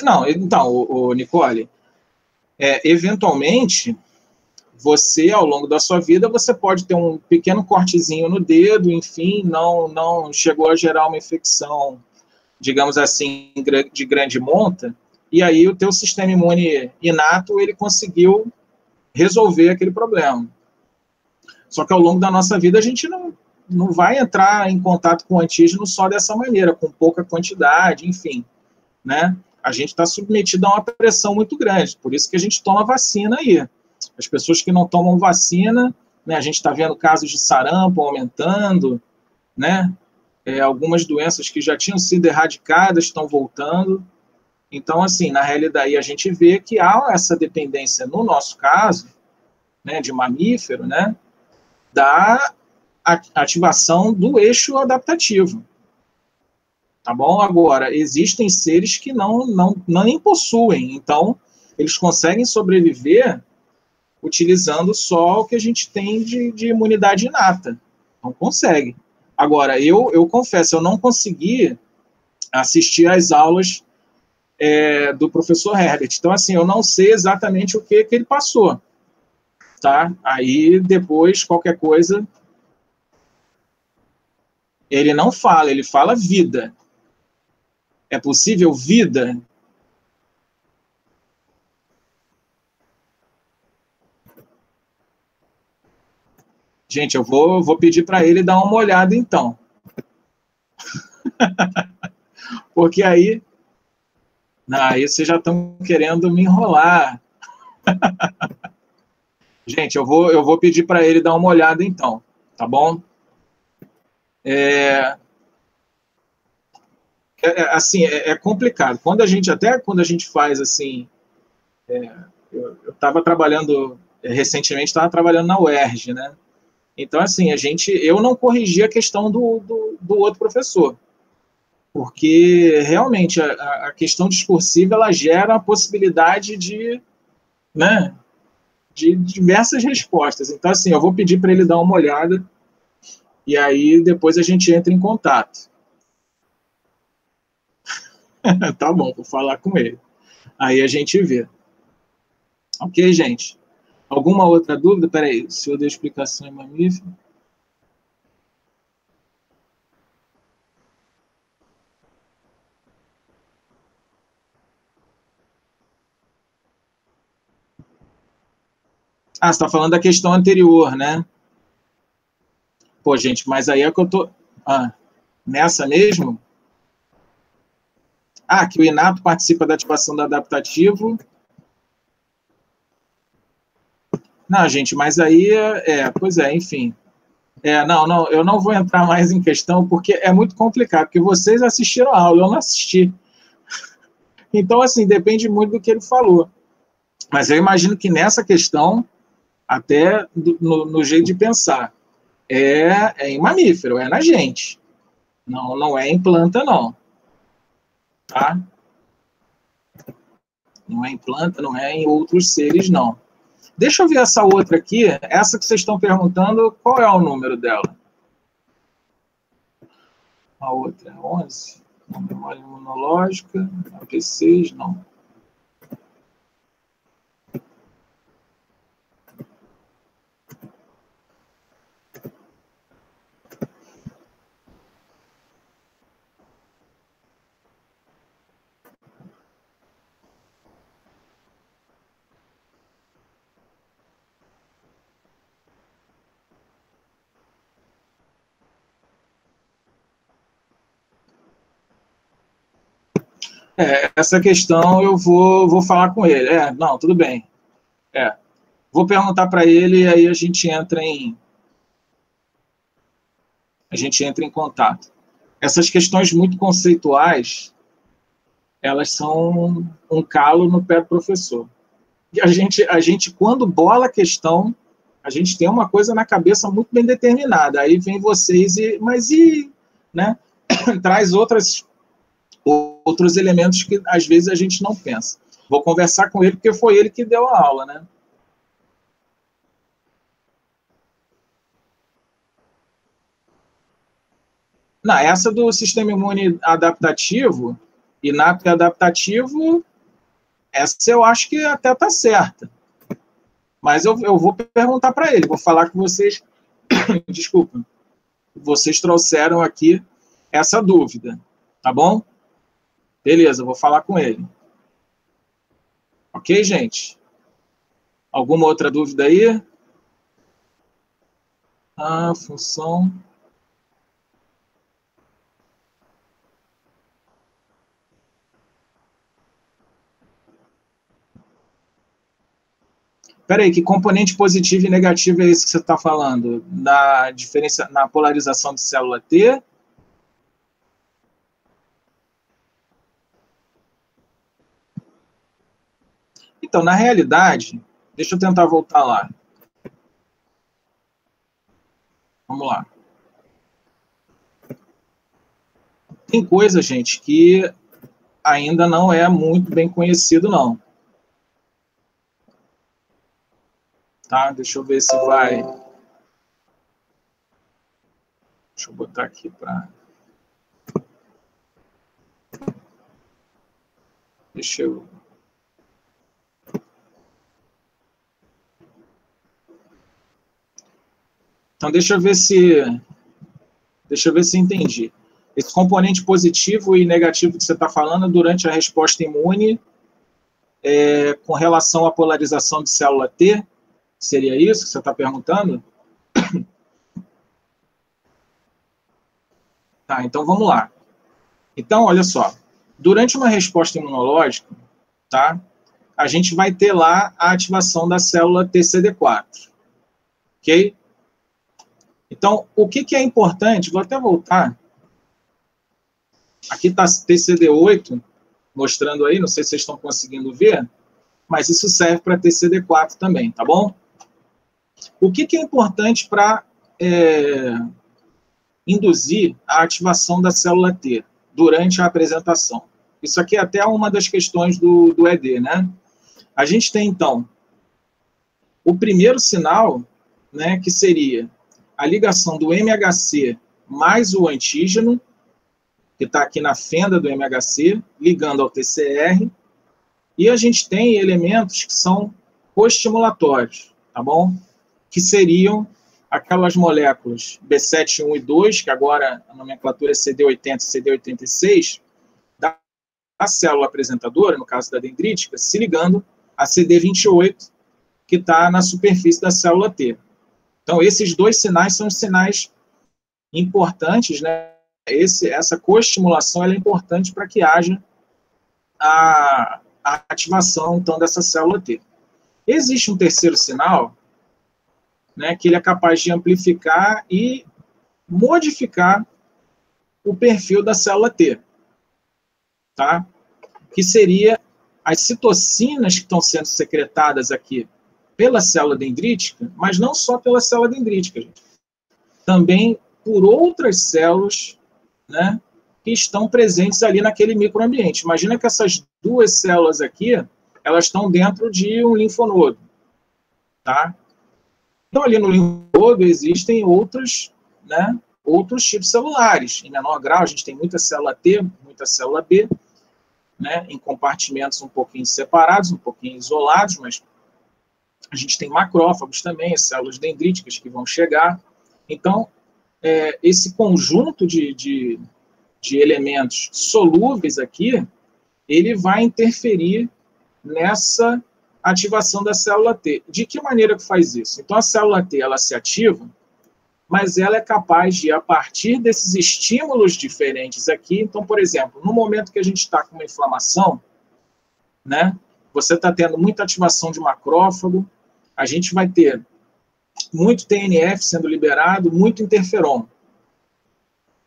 Speaker 1: Não, então, o, o Nicole, é, eventualmente, você, ao longo da sua vida, você pode ter um pequeno cortezinho no dedo, enfim, não, não chegou a gerar uma infecção, digamos assim, de grande monta, e aí o teu sistema imune inato, ele conseguiu resolver aquele problema. Só que ao longo da nossa vida, a gente não, não vai entrar em contato com o antígeno só dessa maneira, com pouca quantidade, enfim, né? A gente está submetido a uma pressão muito grande, por isso que a gente toma vacina aí as pessoas que não tomam vacina, né, a gente está vendo casos de sarampo aumentando, né, é, algumas doenças que já tinham sido erradicadas estão voltando. Então, assim, na realidade, a gente vê que há essa dependência, no nosso caso, né, de mamífero, né, da ativação do eixo adaptativo. Tá bom? Agora, existem seres que não, não, não nem possuem, então, eles conseguem sobreviver utilizando só o que a gente tem de, de imunidade inata. Não consegue. Agora, eu, eu confesso, eu não consegui assistir às aulas é, do professor Herbert. Então, assim, eu não sei exatamente o que, que ele passou. Tá? Aí, depois, qualquer coisa, ele não fala, ele fala vida. É possível vida? Gente, eu vou, vou pedir para ele dar uma olhada então. <laughs> Porque aí. Aí vocês já estão querendo me enrolar. <laughs> Gente, eu vou, eu vou pedir para ele dar uma olhada então, tá bom? É, é, é assim, é, é, complicado. Quando a gente, até quando a gente faz assim, é, eu estava trabalhando recentemente, estava trabalhando na UERJ, né? Então, assim, a gente, eu não corrigi a questão do, do, do outro professor, porque realmente a, a, questão discursiva ela gera a possibilidade de, né, de diversas respostas. Então, assim, eu vou pedir para ele dar uma olhada e aí depois a gente entra em contato. <laughs> tá bom, vou falar com ele. Aí a gente vê. Ok, gente? Alguma outra dúvida? Peraí, o senhor deu explicação em mamífero? Ah, você está falando da questão anterior, né? Pô, gente, mas aí é que eu tô. Ah, nessa mesmo? Ah, que o inato participa da ativação do adaptativo Não, gente, mas aí, é, pois é, enfim. É, não, não, eu não vou entrar mais em questão porque é muito complicado, porque vocês assistiram a aula, eu não assisti. Então, assim, depende muito do que ele falou. Mas eu imagino que nessa questão, até no, no, jeito de pensar, é, é em mamífero, é na gente. Não, não é em planta, não. Tá? Não é em planta, não é em outros seres, não. Deixa eu ver essa outra aqui. Essa que vocês estão perguntando, qual é o número dela? A outra é 11. Não, memória imunológica. A P6, não. É, essa questão eu vou, vou falar com ele. É, não, tudo bem. É, vou perguntar para ele e aí a gente entra em a gente entra em contato. Essas questões muito conceituais, elas são um calo no pé do professor. E a gente, a gente quando bola a questão, a gente tem uma coisa na cabeça muito bem determinada. Aí vem vocês e, mas e, né? <coughs> Traz outras outros elementos que às vezes a gente não pensa. Vou conversar com ele porque foi ele que deu a aula, né? Não, essa do sistema imune adaptativo, inato e adaptativo, essa eu acho que até tá certa. Mas eu, eu vou perguntar para ele, vou falar com vocês. <coughs> Desculpa. Vocês trouxeram aqui essa dúvida, tá bom? Beleza, vou falar com ele. Ok, gente? Alguma outra dúvida aí? Ah, função. Peraí, que componente positivo e negativo é esse que você está falando? Na diferença, na polarização de célula T Então, na realidade, deixa eu tentar voltar lá. Vamos lá. Tem coisa, gente, que ainda não é muito bem conhecido, não. Tá? Deixa eu ver se vai. Deixa eu botar aqui para. Deixa eu Então, deixa eu ver se. Deixa eu ver se entendi. esse componente positivo e negativo que você está falando durante a resposta imune é, com relação à polarização de célula T? Seria isso que você está perguntando? Tá, então vamos lá. Então, olha só. Durante uma resposta imunológica, tá? A gente vai ter lá a ativação da célula TCD4. Ok? Então, o que, que é importante? Vou até voltar. Aqui está TCD8, mostrando aí, não sei se vocês estão conseguindo ver, mas isso serve para TCD4 também, tá bom? O que, que é importante para é, induzir a ativação da célula T durante a apresentação? Isso aqui é até uma das questões do, do ED, né? A gente tem, então, o primeiro sinal, né, que seria a ligação do MHC mais o antígeno, que está aqui na fenda do MHC, ligando ao TCR, e a gente tem elementos que são coestimulatórios, tá bom? Que seriam aquelas moléculas B7, 1 e 2, que agora a nomenclatura é CD80 e CD86, da célula apresentadora, no caso da dendrítica, se ligando a CD28, que está na superfície da célula T. Então, esses dois sinais são sinais importantes, né? Esse, essa coestimulação é importante para que haja a, a ativação, então, dessa célula T. Existe um terceiro sinal, né, que ele é capaz de amplificar e modificar o perfil da célula T, tá? Que seria as citocinas que estão sendo secretadas aqui pela célula dendrítica, mas não só pela célula dendrítica, gente. Também por outras células, né, que estão presentes ali naquele microambiente. Imagina que essas duas células aqui, elas estão dentro de um linfonodo, tá? Então ali no linfonodo existem outros, né, outros tipos celulares. Em menor grau, a gente tem muita célula T, muita célula B, né, em compartimentos um pouquinho separados, um pouquinho isolados, mas a gente tem macrófagos também, células dendríticas que vão chegar. Então, é, esse conjunto de, de, de elementos solúveis aqui, ele vai interferir nessa ativação da célula T. De que maneira que faz isso? Então, a célula T, ela se ativa, mas ela é capaz de, a partir desses estímulos diferentes aqui, então, por exemplo, no momento que a gente está com uma inflamação, né, você está tendo muita ativação de macrófago, a gente vai ter muito TNF sendo liberado, muito interferon.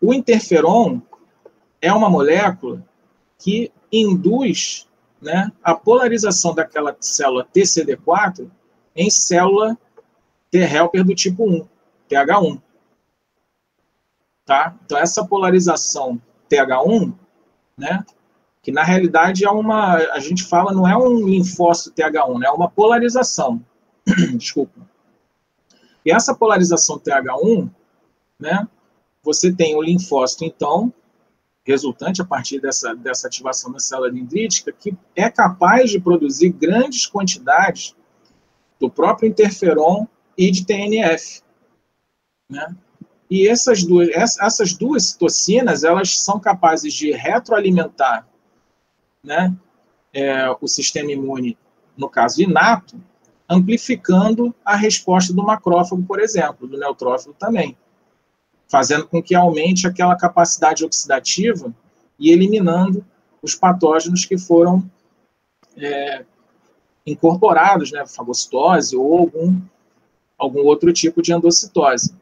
Speaker 1: O interferon é uma molécula que induz né, a polarização daquela célula TCD4 em célula T-helper do tipo 1, TH1. Tá? Então, essa polarização TH1, né, que na realidade é uma, a gente fala, não é um linfócito TH1, né, é uma polarização. <clears throat> Desculpa. E essa polarização TH1, né, você tem o linfócito, então, resultante a partir dessa, dessa ativação da célula dendrítica, que é capaz de produzir grandes quantidades do próprio interferon e de TNF. Né? E essas duas, essas duas citocinas, elas são capazes de retroalimentar né, é, o sistema imune, no caso inato, amplificando a resposta do macrófago, por exemplo, do neutrófilo também, fazendo com que aumente aquela capacidade oxidativa e eliminando os patógenos que foram é, incorporados, né, fagocitose ou algum, algum outro tipo de endocitose.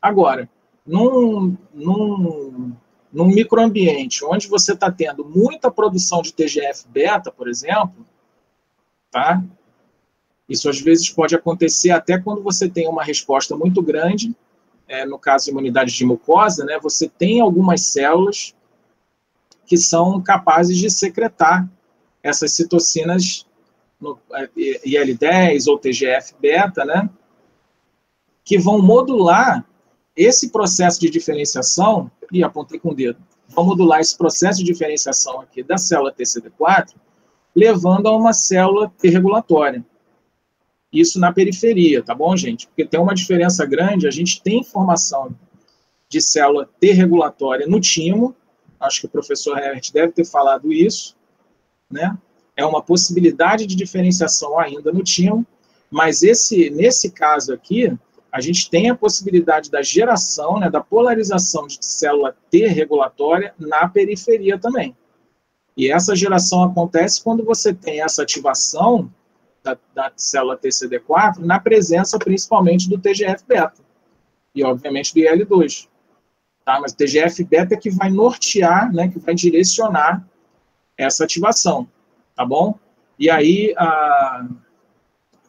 Speaker 1: Agora, num, num, num microambiente onde você está tendo muita produção de TGF-beta, por exemplo, tá? Isso às vezes pode acontecer até quando você tem uma resposta muito grande, é, no caso de imunidade de mucosa, né, você tem algumas células que são capazes de secretar essas citocinas no, é, IL-10 ou TGF-beta, né, que vão modular esse processo de diferenciação, e apontei com o dedo, vão modular esse processo de diferenciação aqui da célula TCD4, levando a uma célula T regulatória isso na periferia, tá bom, gente? Porque tem uma diferença grande, a gente tem informação de célula T regulatória no timo, acho que o professor Herbert deve ter falado isso, né? É uma possibilidade de diferenciação ainda no timo, mas esse, nesse caso aqui, a gente tem a possibilidade da geração, né, da polarização de célula T regulatória na periferia também. E essa geração acontece quando você tem essa ativação da, da célula TCD4 na presença principalmente do TGF-beta e, obviamente, do IL-2. Tá? Mas o TGF-beta é que vai nortear, né, que vai direcionar essa ativação, tá bom? E aí, a...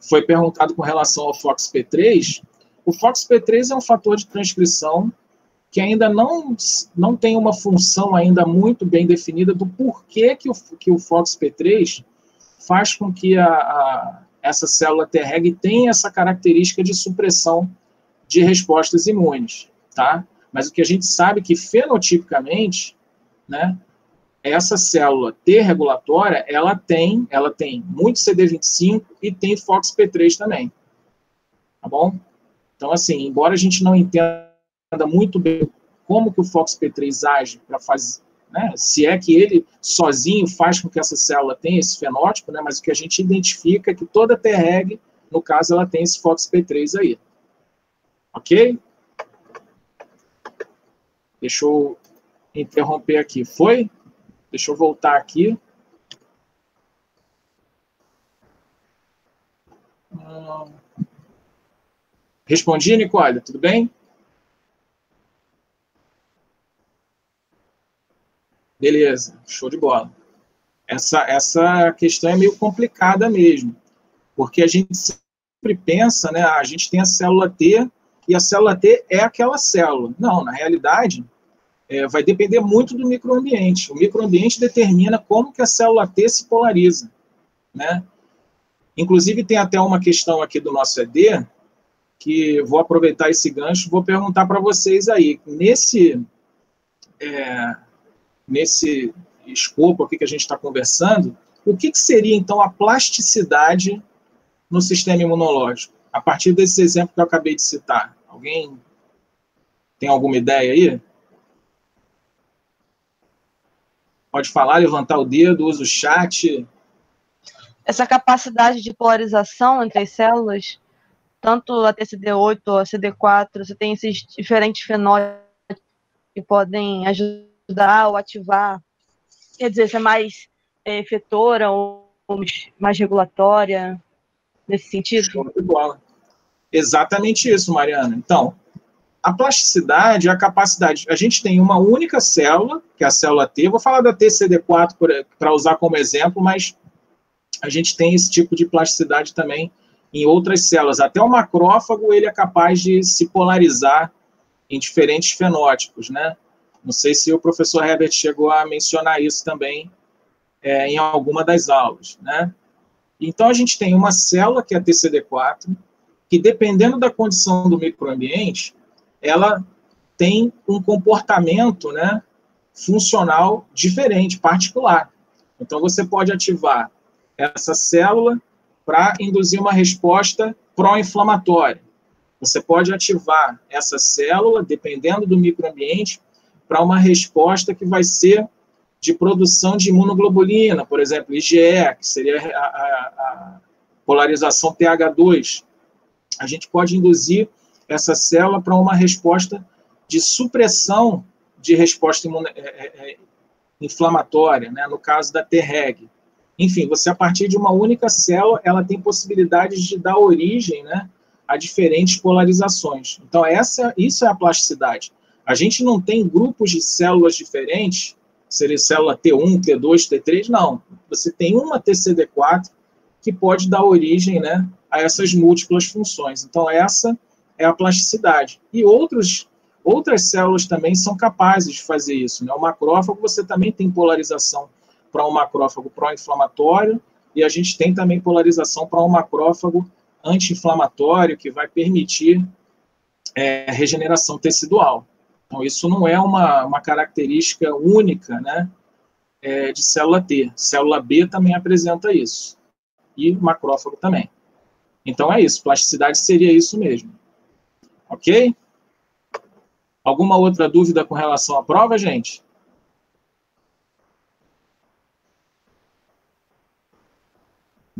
Speaker 1: foi perguntado com relação ao FOXP3, o FOXP3 é um fator de transcrição que ainda não, não tem uma função ainda muito bem definida do porquê que o, que o FOXP3 faz com que a, a, essa célula Treg tenha essa característica de supressão de respostas imunes, tá? Mas o que a gente sabe é que fenotipicamente, né, essa célula T regulatória, ela tem, ela tem muito CD25 e tem FOXP3 também. Tá bom? Então, assim, embora a gente não entenda muito bem como que o FOXP3 age para fazer, né, se é que ele sozinho faz com que essa célula tenha esse fenótipo, né, mas o que a gente identifica é que toda Treg, no caso, ela tem esse FOXP3 aí. Ok? Deixa eu interromper aqui. Foi? Deixa eu voltar aqui. Hum. Respondi, Nicole? Tudo bem? Beleza, show de bola. Essa, essa questão é meio complicada mesmo, porque a gente sempre pensa, né, a gente tem a célula T e a célula T é aquela célula. Não, na realidade, é, vai depender muito do microambiente. O microambiente determina como que a célula T se polariza, né? Inclusive, tem até uma questão aqui do nosso ED, que vou aproveitar esse gancho, vou perguntar para vocês aí, nesse, é, nesse escopo aqui que a gente está conversando, o que, que seria, então, a plasticidade no sistema imunológico? A partir desse exemplo que eu acabei de citar. Alguém tem alguma ideia aí? Pode falar, levantar o dedo, usa o chat.
Speaker 2: Essa capacidade de polarização entre as células tanto a TCD8 ou a CD4, você tem esses diferentes fenótipos que podem ajudar ou ativar, quer dizer, ser mais é, efetora ou mais regulatória, nesse sentido?
Speaker 1: Exatamente isso, Mariana. Então, a plasticidade é a capacidade. A gente tem uma única célula, que é a célula T. Vou falar da TCD4 para usar como exemplo, mas a gente tem esse tipo de plasticidade também em outras células. Até o macrófago ele é capaz de se polarizar em diferentes fenótipos, né? Não sei se o professor Herbert chegou a mencionar isso também é, em alguma das aulas, né? Então, a gente tem uma célula, que é a TCD4, que dependendo da condição do microambiente, ela tem um comportamento, né, funcional diferente, particular. Então, você pode ativar essa célula para induzir uma resposta pró-inflamatória. Você pode ativar essa célula, dependendo do microambiente, para uma resposta que vai ser de produção de imunoglobulina, por exemplo, IgE, que seria a, a, a polarização TH2. A gente pode induzir essa célula para uma resposta de supressão de resposta é, é, é, inflamatória, né, no caso da Treg. Enfim, você a partir de uma única célula, ela tem possibilidades de dar origem, né, a diferentes polarizações. Então essa, isso é a plasticidade. A gente não tem grupos de células diferentes, seria célula T1, T2, T3, não. Você tem uma TCD4 que pode dar origem, né, a essas múltiplas funções. Então essa é a plasticidade. E outros outras células também são capazes de fazer isso. Né? O macrófago, você também tem polarização para um macrófago pró-inflamatório, e a gente tem também polarização para um macrófago anti-inflamatório, que vai permitir é, regeneração tecidual. Então, isso não é uma, uma característica única né, é, de célula T. Célula B também apresenta isso. E macrófago também. Então, é isso. Plasticidade seria isso mesmo. Ok? Alguma outra dúvida com relação à prova, gente?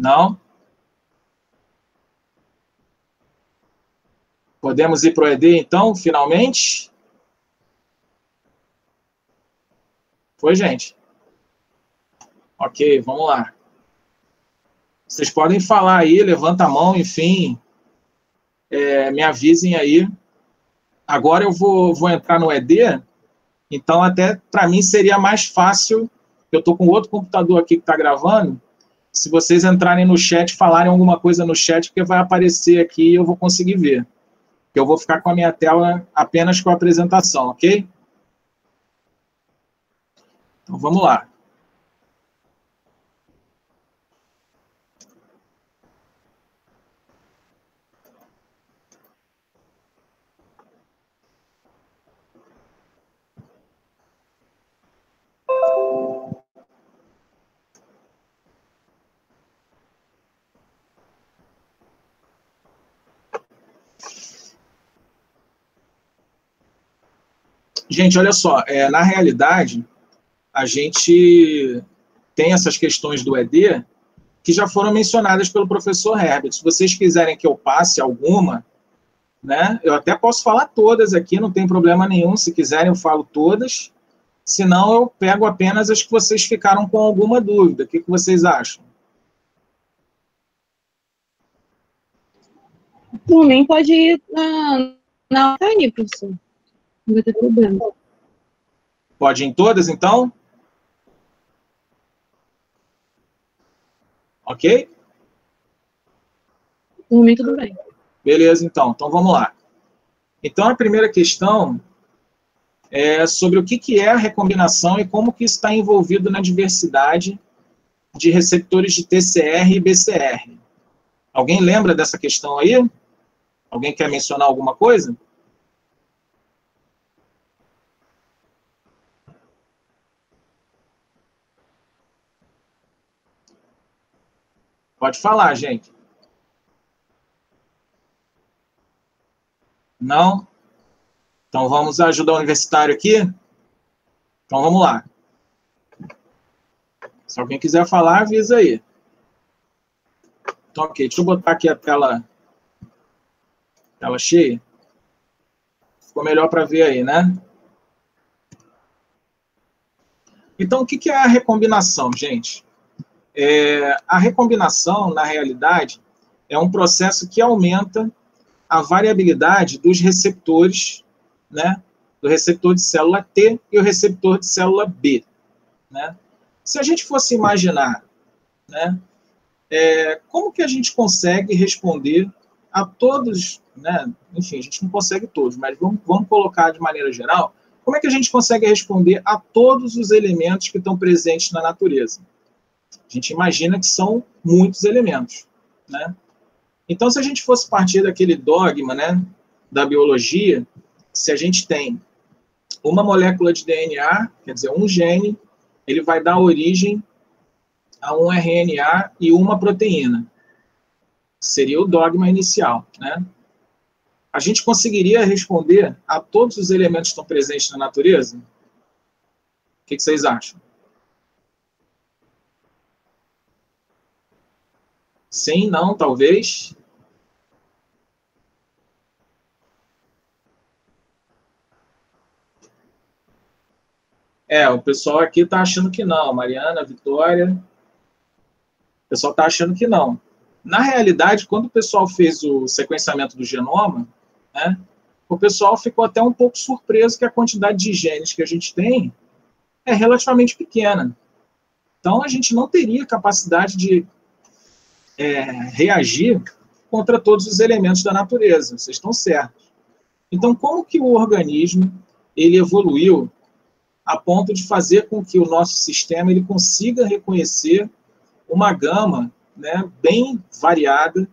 Speaker 1: Não? Podemos ir para o ED, então, finalmente? Foi, gente? Ok, vamos lá. Vocês podem falar aí, levanta a mão, enfim, é, me avisem aí. Agora eu vou, vou entrar no ED, então até para mim seria mais fácil, eu estou com outro computador aqui que está gravando, se vocês entrarem no chat, falarem alguma coisa no chat, porque vai aparecer aqui e eu vou conseguir ver eu vou ficar com a minha tela apenas com a apresentação, ok? Então, vamos lá. Gente, olha só, é, na realidade, a gente tem essas questões do ED que já foram mencionadas pelo professor Herbert. Se vocês quiserem que eu passe alguma, né, eu até posso falar todas aqui, não tem problema nenhum. Se quiserem, eu falo todas. Se não, eu pego apenas as que vocês ficaram com alguma dúvida. O que, que vocês acham?
Speaker 2: Por mim, pode ir na, na aí, professor. Não vai ter problema.
Speaker 1: Pode ir em todas, então? Ok?
Speaker 2: Por mim, tudo bem.
Speaker 1: Beleza, então. Então, vamos lá. Então, a primeira questão é sobre o que, que é a recombinação e como que está envolvido na diversidade de receptores de TCR e BCR. Alguém lembra dessa questão aí? Alguém quer mencionar alguma coisa? Pode falar, gente. Não? Então vamos ajudar o universitário aqui? Então vamos lá. Se alguém quiser falar, avisa aí. Então, ok. Deixa eu botar aqui a tela, tela cheia. Ficou melhor para ver aí, né? Então, o que é a recombinação, gente? É, a recombinação, na realidade, é um processo que aumenta a variabilidade dos receptores, né, do receptor de célula T e o receptor de célula B. Né? Se a gente fosse imaginar, né, é, como que a gente consegue responder a todos, né, enfim, a gente não consegue todos, mas vamos, vamos colocar de maneira geral, como é que a gente consegue responder a todos os elementos que estão presentes na natureza? A gente imagina que são muitos elementos, né? Então, se a gente fosse partir daquele dogma, né, da biologia, se a gente tem uma molécula de DNA, quer dizer, um gene, ele vai dar origem a um RNA e uma proteína. Seria o dogma inicial, né? A gente conseguiria responder a todos os elementos que estão presentes na natureza? O que, que vocês acham? Sim, não, talvez. É, o pessoal aqui está achando que não. Mariana, Vitória. O pessoal está achando que não. Na realidade, quando o pessoal fez o sequenciamento do genoma, né, o pessoal ficou até um pouco surpreso que a quantidade de genes que a gente tem é relativamente pequena. Então, a gente não teria capacidade de é, reagir contra todos os elementos da natureza. Vocês estão certos. Então, como que o organismo ele evoluiu a ponto de fazer com que o nosso sistema ele consiga reconhecer uma gama né, bem variada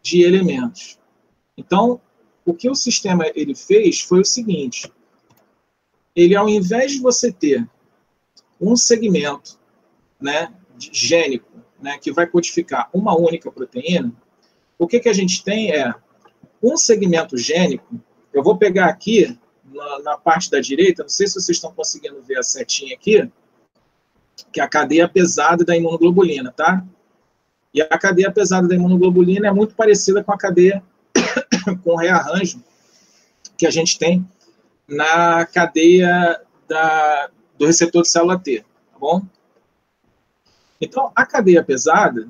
Speaker 1: de elementos. Então, o que o sistema ele fez foi o seguinte: ele, ao invés de você ter um segmento né, gênico né, que vai codificar uma única proteína, o que, que a gente tem é um segmento gênico. Eu vou pegar aqui na, na, parte da direita, não sei se vocês estão conseguindo ver a setinha aqui, que é a cadeia pesada da imunoglobulina, tá? E a cadeia pesada da imunoglobulina é muito parecida com a cadeia <coughs> com rearranjo que a gente tem na cadeia da, do receptor de célula T, tá bom? Então, a cadeia pesada,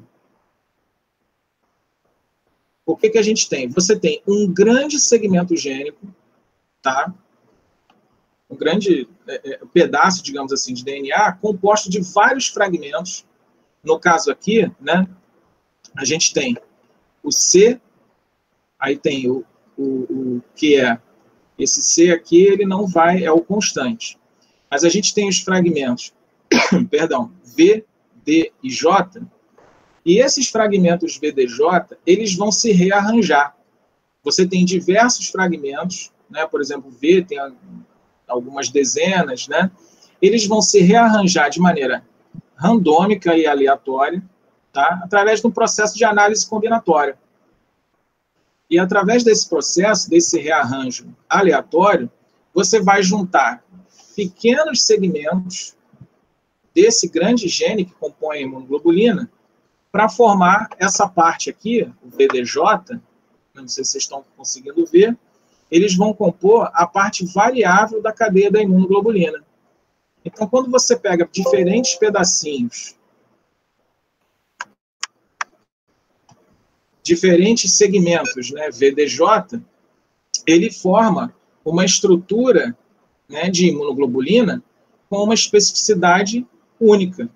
Speaker 1: o que, que a gente tem? Você tem um grande segmento gênico, tá? Um grande é, é, pedaço, digamos assim, de DNA, composto de vários fragmentos. No caso aqui, né, a gente tem o C, aí tem o, o, o que é esse C aqui, ele não vai, é o constante. Mas a gente tem os fragmentos, <coughs> perdão, V, D e J, e esses fragmentos VDJ, eles vão se rearranjar. Você tem diversos fragmentos, né? por exemplo, V tem algumas dezenas, né? eles vão se rearranjar de maneira randômica e aleatória, tá? através de um processo de análise combinatória. E através desse processo, desse rearranjo aleatório, você vai juntar pequenos segmentos desse grande gene que compõe a imunoglobulina para formar essa parte aqui, o VDJ, não sei se vocês estão conseguindo ver, eles vão compor a parte variável da cadeia da imunoglobulina. Então, quando você pega diferentes pedacinhos, diferentes segmentos, né, VDJ, ele forma uma estrutura né, de imunoglobulina com uma especificidade única.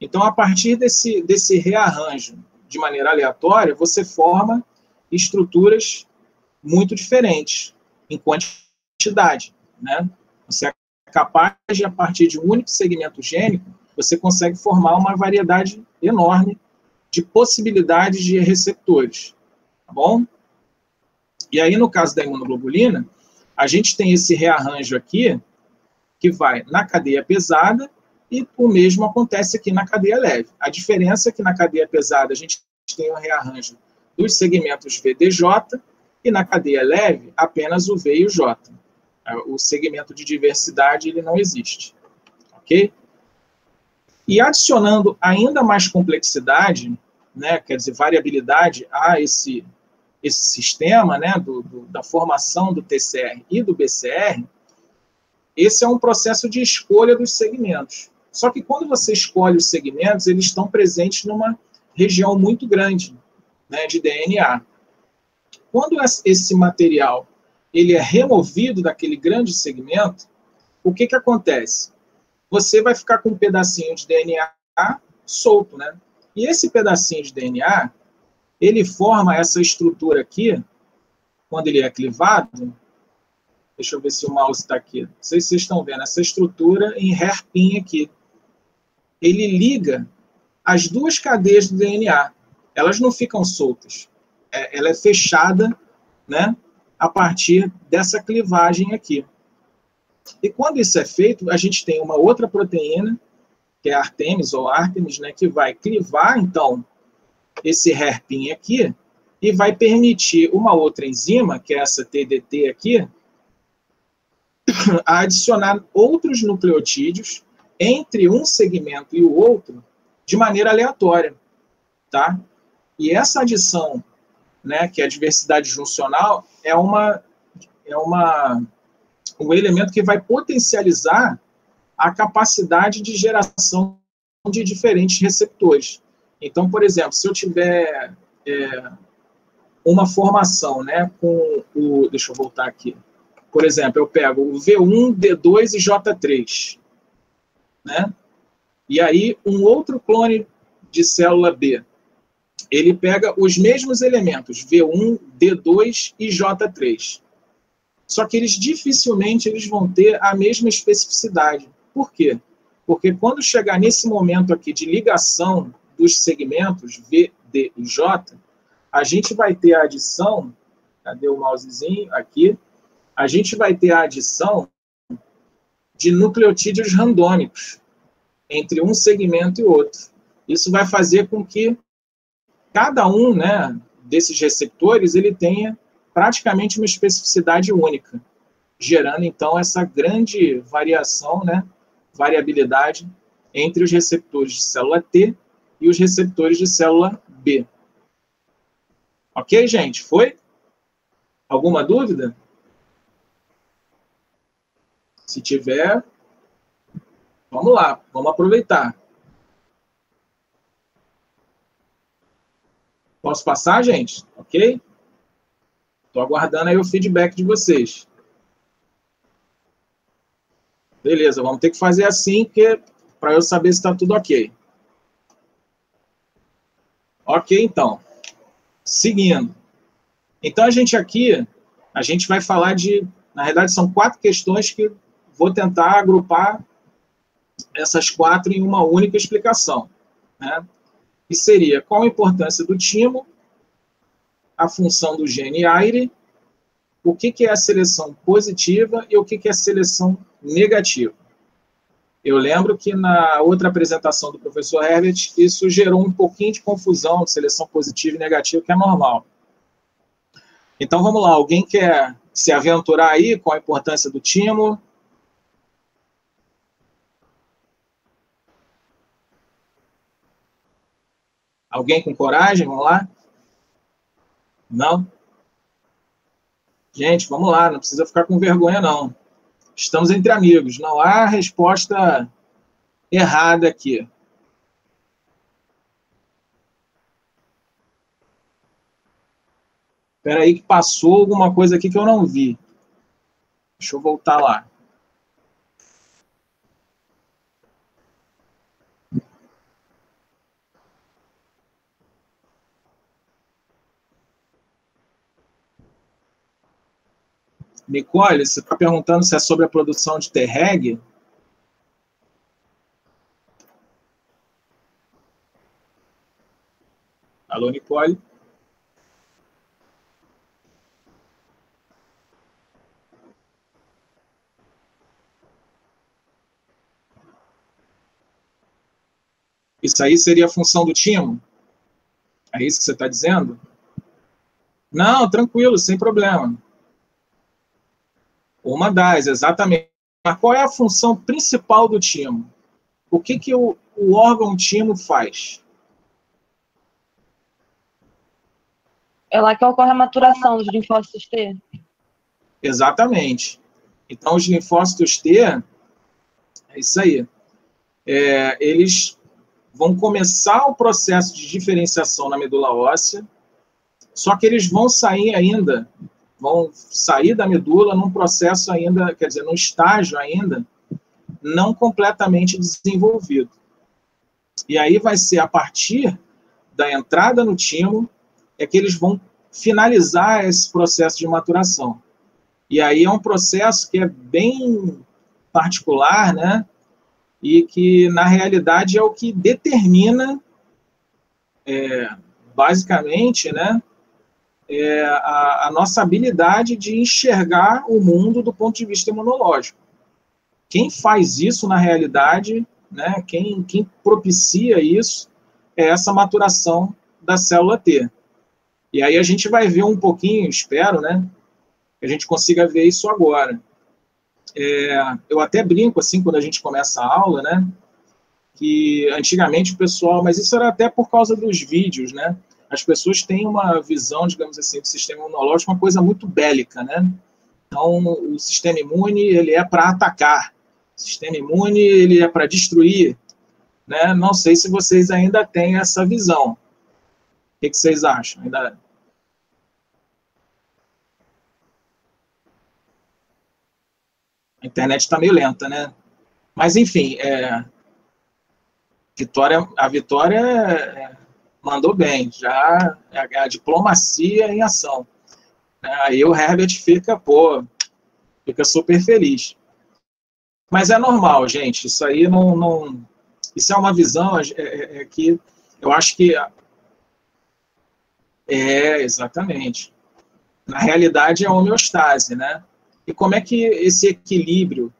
Speaker 1: Então, a partir desse, desse rearranjo de maneira aleatória, você forma estruturas muito diferentes em quantidade. Né? Você é capaz de, a partir de um único segmento gênico, você consegue formar uma variedade enorme de possibilidades de receptores. Tá bom? E aí, no caso da imunoglobulina, a gente tem esse rearranjo aqui, que vai na cadeia pesada e o mesmo acontece aqui na cadeia leve. A diferença é que na cadeia pesada a gente tem um rearranjo dos segmentos VDJ e na cadeia leve apenas o V e o J. O segmento de diversidade ele não existe. Ok? E adicionando ainda mais complexidade, né, quer dizer, variabilidade a esse, esse sistema né, do, do, da formação do TCR e do BCR, esse é um processo de escolha dos segmentos. Só que quando você escolhe os segmentos, eles estão presentes numa região muito grande né, de DNA. Quando esse material ele é removido daquele grande segmento, o que, que acontece? Você vai ficar com um pedacinho de DNA solto, né? E esse pedacinho de DNA, ele forma essa estrutura aqui, quando ele é clivado, deixa eu ver se o mouse está aqui, não sei se vocês estão vendo, essa estrutura em hairpin aqui ele liga as duas cadeias do DNA. Elas não ficam soltas. É, ela é fechada, né, a partir dessa clivagem aqui. E quando isso é feito, a gente tem uma outra proteína, que é a Artemis ou Artemis, né, que vai clivar, então, esse hairpin aqui e vai permitir uma outra enzima, que é essa TDT aqui, <coughs> a adicionar outros nucleotídeos entre um segmento e o outro de maneira aleatória, tá? E essa adição, né, que é a diversidade juncional, é uma é uma um elemento que vai potencializar a capacidade de geração de diferentes receptores. Então, por exemplo, se eu tiver é, uma formação, né, com o, deixa eu voltar aqui. Por exemplo, eu pego o V1, D2 e J3 né? E aí, um outro clone de célula B, ele pega os mesmos elementos, V1, D2 e J3. Só que eles dificilmente eles vão ter a mesma especificidade. Por quê? Porque quando chegar nesse momento aqui de ligação dos segmentos V, D e J, a gente vai ter a adição, cadê o mousezinho? Aqui. A gente vai ter a adição de nucleotídeos randômicos entre um segmento e outro. Isso vai fazer com que cada um né, desses receptores ele tenha praticamente uma especificidade única. gerando então essa grande variação, né, variabilidade entre os receptores de célula T e os receptores de célula B. Ok, gente? Foi? Alguma dúvida? Se tiver, vamos lá, vamos aproveitar. Posso passar, gente? Ok? Estou aguardando aí o feedback de vocês. Beleza, vamos ter que fazer assim, para eu saber se está tudo ok. Ok, então. Seguindo. Então, a gente aqui, a gente vai falar de, na verdade, são quatro questões que vou tentar agrupar essas quatro em uma única explicação. Né? E seria qual a importância do timo, a função do gene AIRE, o que, que é a seleção positiva e o que, que é a seleção negativa. Eu lembro que na outra apresentação do professor Herbert, isso gerou um pouquinho de confusão de seleção positiva e negativa, que é normal. Então vamos lá, alguém quer se aventurar aí com a importância do timo? Alguém com coragem? Vamos lá? Não? Gente, vamos lá, não precisa ficar com vergonha, não. Estamos entre amigos, não há resposta errada aqui. Espera aí que passou alguma coisa aqui que eu não vi. Deixa eu voltar lá. Nicole, você está perguntando se é sobre a produção de T-Reg? Alô, Nicole? Isso aí seria a função do timo? É isso que você está dizendo? Não, tranquilo, sem problema. Uma das, exatamente. Mas qual é a função principal do timo? O que, que o, o órgão timo faz?
Speaker 2: É lá que ocorre a maturação dos linfócitos T.
Speaker 1: Exatamente. Então, os linfócitos T, é isso aí. É, eles vão começar o processo de diferenciação na medula óssea, só que eles vão sair ainda vão sair da medula num processo ainda, quer dizer, num estágio ainda não completamente desenvolvido. E aí vai ser a partir da entrada no timo é que eles vão finalizar esse processo de maturação. E aí é um processo que é bem particular, né? E que, na realidade, é o que determina, é, basicamente, né? É, a, a, nossa habilidade de enxergar o mundo do ponto de vista imunológico. Quem faz isso na realidade, né, quem, quem propicia isso, é essa maturação da célula T. E aí a gente vai ver um pouquinho, espero, né, que a gente consiga ver isso agora. É, eu até brinco assim quando a gente começa a aula, né, que antigamente o pessoal, mas isso era até por causa dos vídeos, né, as pessoas têm uma visão, digamos assim, do sistema imunológico uma coisa muito bélica, né? Então, o sistema imune, ele é para atacar. O sistema imune, ele é para destruir. Né? Não sei se vocês ainda têm essa visão. O que, que vocês acham? Ainda... A internet está meio lenta, né? Mas, enfim, é... Vitória, a vitória é mandou bem, já é a diplomacia em ação. Aí o Herbert fica, pô, fica super feliz. Mas é normal, gente, isso aí não. não isso é uma visão é, é, é que eu acho que. É, exatamente. Na realidade, é homeostase, né? E como é que esse equilíbrio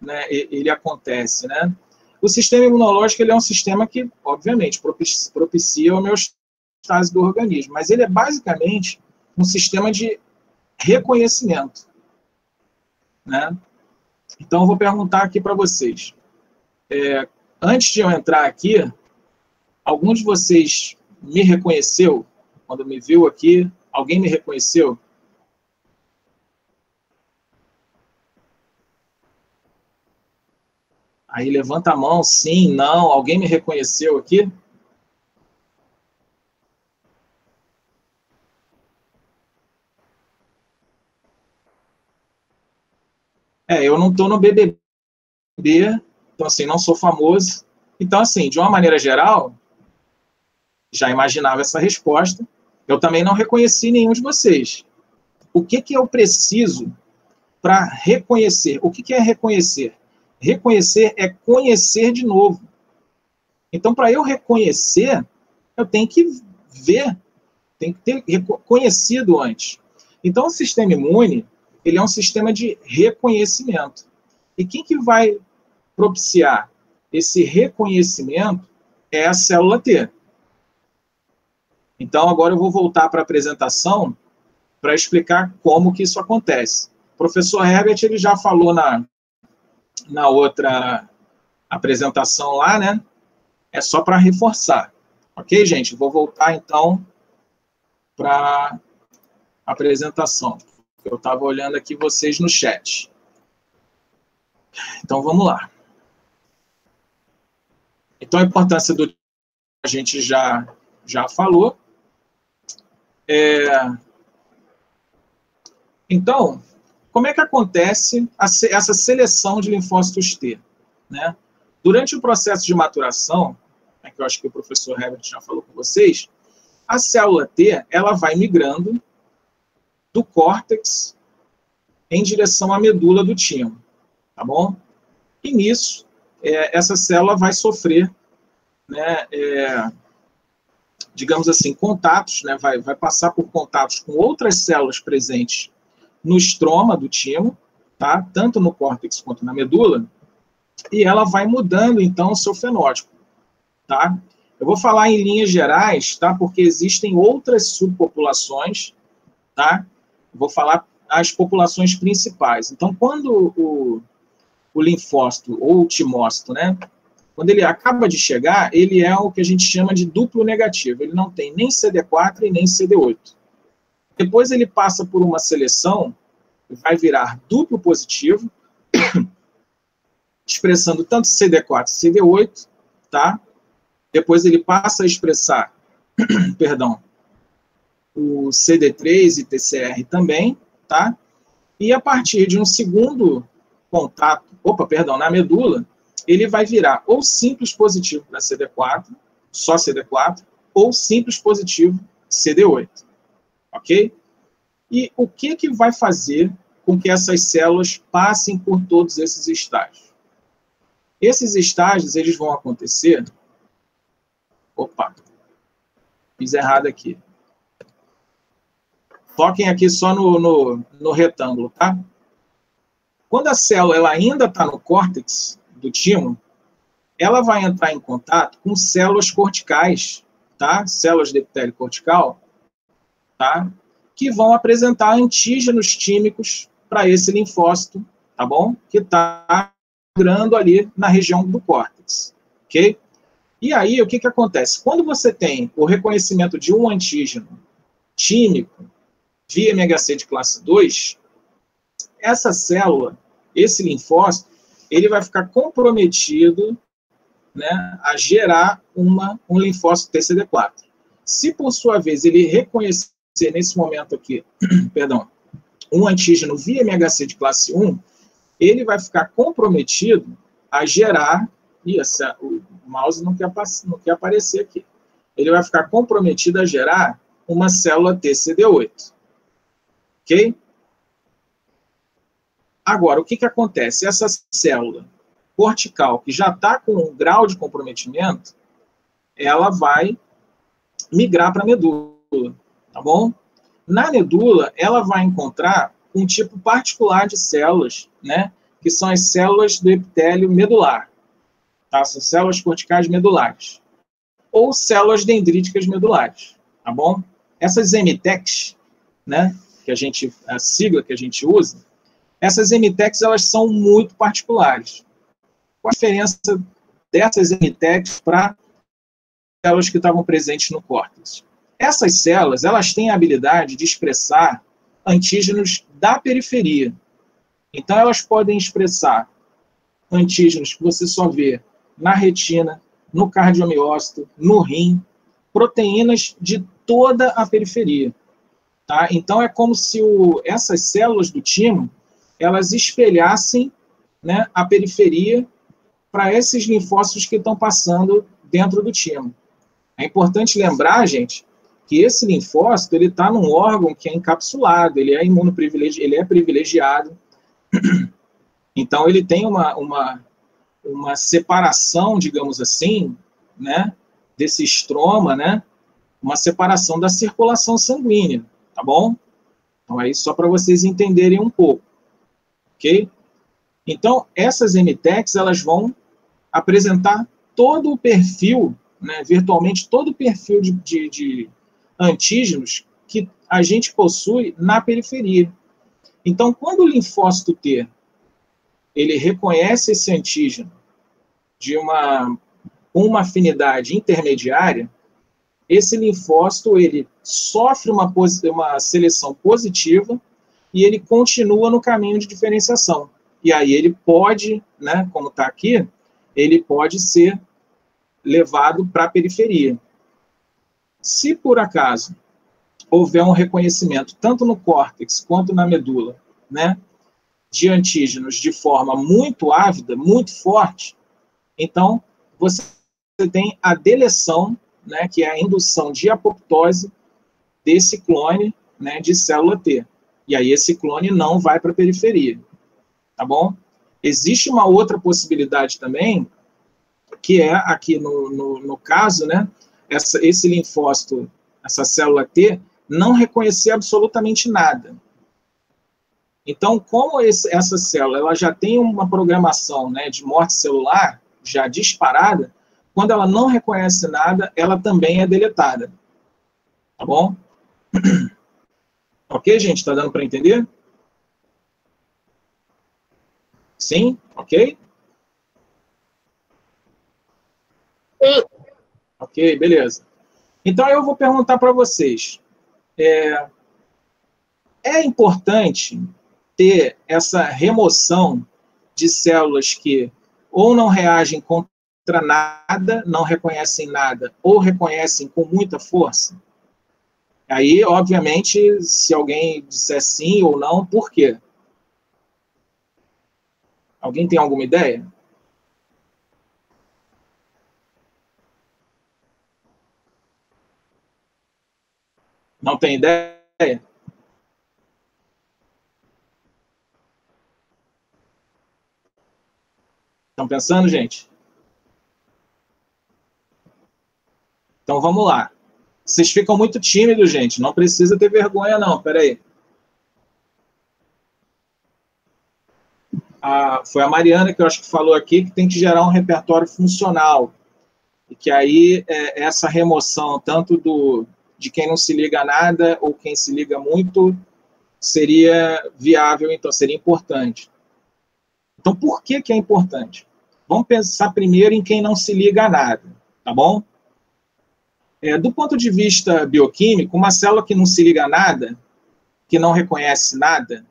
Speaker 1: né, ele acontece, né? O sistema imunológico ele é um sistema que, obviamente, propicia a homeostase do organismo, mas ele é basicamente um sistema de reconhecimento. né? Então, eu vou perguntar aqui para vocês. É, antes de eu entrar aqui, algum de vocês me reconheceu quando me viu aqui? Alguém me reconheceu? Aí levanta a mão, sim, não. Alguém me reconheceu aqui? É, eu não estou no BBB, então assim, não sou famoso. Então, assim, de uma maneira geral, já imaginava essa resposta. Eu também não reconheci nenhum de vocês. O que, que eu preciso para reconhecer? O que, que é reconhecer? Reconhecer é conhecer de novo. Então, para eu reconhecer, eu tenho que ver, tenho que ter reconhecido antes. Então, o sistema imune, ele é um sistema de reconhecimento. E quem que vai propiciar esse reconhecimento é a célula T. Então, agora eu vou voltar para a apresentação para explicar como que isso acontece. O professor Herbert ele já falou na, na outra apresentação lá, né? É só para reforçar. Ok, gente? Vou voltar, então, para a apresentação. Eu estava olhando aqui vocês no chat. Então, vamos lá. Então, a importância do a gente já, já falou. É... Então, como é que acontece essa seleção de linfócitos T? Né? Durante o processo de maturação, é que eu acho que o professor Herbert já falou com vocês, a célula T ela vai migrando do córtex em direção à medula do timo, tá bom? E nisso, é, essa célula vai sofrer né, é, digamos assim, contatos, né, vai, vai passar por contatos com outras células presentes no estroma do timo, tá? tanto no córtex quanto na medula, e ela vai mudando, então, o seu fenótipo. Tá? Eu vou falar em linhas gerais, tá? porque existem outras subpopulações, tá? vou falar as populações principais. Então, quando o, o linfócito ou o timócito, né, quando ele acaba de chegar, ele é o que a gente chama de duplo negativo. Ele não tem nem CD4 e nem CD8. Depois ele passa por uma seleção, vai virar duplo positivo, <clears throat> expressando tanto CD4 e CD8, tá? Depois ele passa a expressar, <clears throat> perdão, o CD3 e TCR também, tá? E a partir de um segundo contato, opa, perdão, na medula, ele vai virar ou simples positivo para CD4, só CD4, ou simples positivo CD8. Ok? E o que, que vai fazer com que essas células passem por todos esses estágios? Esses estágios, eles vão acontecer... Opa, fiz errado aqui. Foquem aqui só no, no, no retângulo, tá? Quando a célula ela ainda está no córtex, do timo, ela vai entrar em contato com células corticais, tá? Células de epitélio cortical, tá? Que vão apresentar antígenos tímicos para esse linfócito, tá bom? Que está migrando ali na região do córtex, ok? E aí, o que, que acontece? Quando você tem o reconhecimento de um antígeno tímico via MHC de classe 2, essa célula, esse linfócito, ele vai ficar comprometido né, a gerar uma, um linfócito TCD4. Se, por sua vez, ele reconhecer nesse momento aqui, <clears throat> perdão, um antígeno via MHC de classe 1, ele vai ficar comprometido a gerar, e essa, o mouse não quer, não quer aparecer aqui, ele vai ficar comprometido a gerar uma célula TCD8. Ok? Agora, o que, que acontece? Essa célula cortical, que já está com um grau de comprometimento, ela vai migrar para a medula, tá bom? Na medula, ela vai encontrar um tipo particular de células, né? Que são as células do epitélio medular, tá? São células corticais medulares. Ou células dendríticas medulares, tá bom? Essas MTECs, né? Que a gente, a sigla que a gente usa, Essas MTECs, elas são muito particulares. Qual a diferença dessas MTECs para células que estavam presentes no córtex? Essas células, elas têm a habilidade de expressar antígenos da periferia. Então, elas podem expressar antígenos que você só vê na retina, no cardiomiócito, no rim, proteínas de toda a periferia. Tá? Então, é como se o, essas células do timo elas espelhassem né, a periferia para esses linfócitos que estão passando dentro do timo. É importante lembrar, gente, que esse linfócito ele está num órgão que é encapsulado, ele é imunoprivilegiado, ele é privilegiado. <clears throat> Então ele tem uma, uma, uma separação, digamos assim, né, desse estroma, né, uma separação da circulação sanguínea, tá bom? Então aí só para vocês entenderem um pouco ok? Então, essas MTECs, elas vão apresentar todo o perfil, né, virtualmente todo o perfil de, de, de antígenos que a gente possui na periferia. Então, quando o linfócito T ele reconhece esse antígeno de uma uma afinidade intermediária, esse linfócito ele sofre uma, uma seleção positiva e ele continua no caminho de diferenciação. E aí ele pode, né, como está aqui, ele pode ser levado para a periferia. Se por acaso houver um reconhecimento, tanto no córtex quanto na medula, né, de antígenos de forma muito ávida, muito forte, então você tem a deleção, né, que é a indução de apoptose desse clone né, de célula T. E aí esse clone não vai para a periferia. Tá bom? Existe uma outra possibilidade também, que é aqui no, no, no caso, né? Essa, esse linfócito, essa célula T, não reconhecer absolutamente nada. Então, como esse, essa célula ela já tem uma programação né, de morte celular já disparada, quando ela não reconhece nada, ela também é deletada. Tá bom? <clears throat> Ok, gente? Está dando para entender? Sim? Ok?
Speaker 4: Sim.
Speaker 1: Ok, beleza. Então eu vou perguntar para vocês. É, é importante ter essa remoção de células que ou não reagem contra nada, não reconhecem nada, ou reconhecem com muita força? Aí, obviamente, se alguém disser sim ou não, por quê? Alguém tem alguma ideia? Não tem ideia? Estão pensando, gente? Então vamos lá. Vocês ficam muito tímidos, gente. Não precisa ter vergonha, não. Peraí. Ah, foi a Mariana que eu acho que falou aqui que tem que gerar um repertório funcional. E que aí é, essa remoção, tanto do de quem não se liga a nada ou quem se liga muito, seria viável, então seria importante. Então, por que, que é importante? Vamos pensar primeiro em quem não se liga a nada, tá bom? É, do ponto de vista bioquímico, uma célula que não se liga a nada, que não reconhece nada,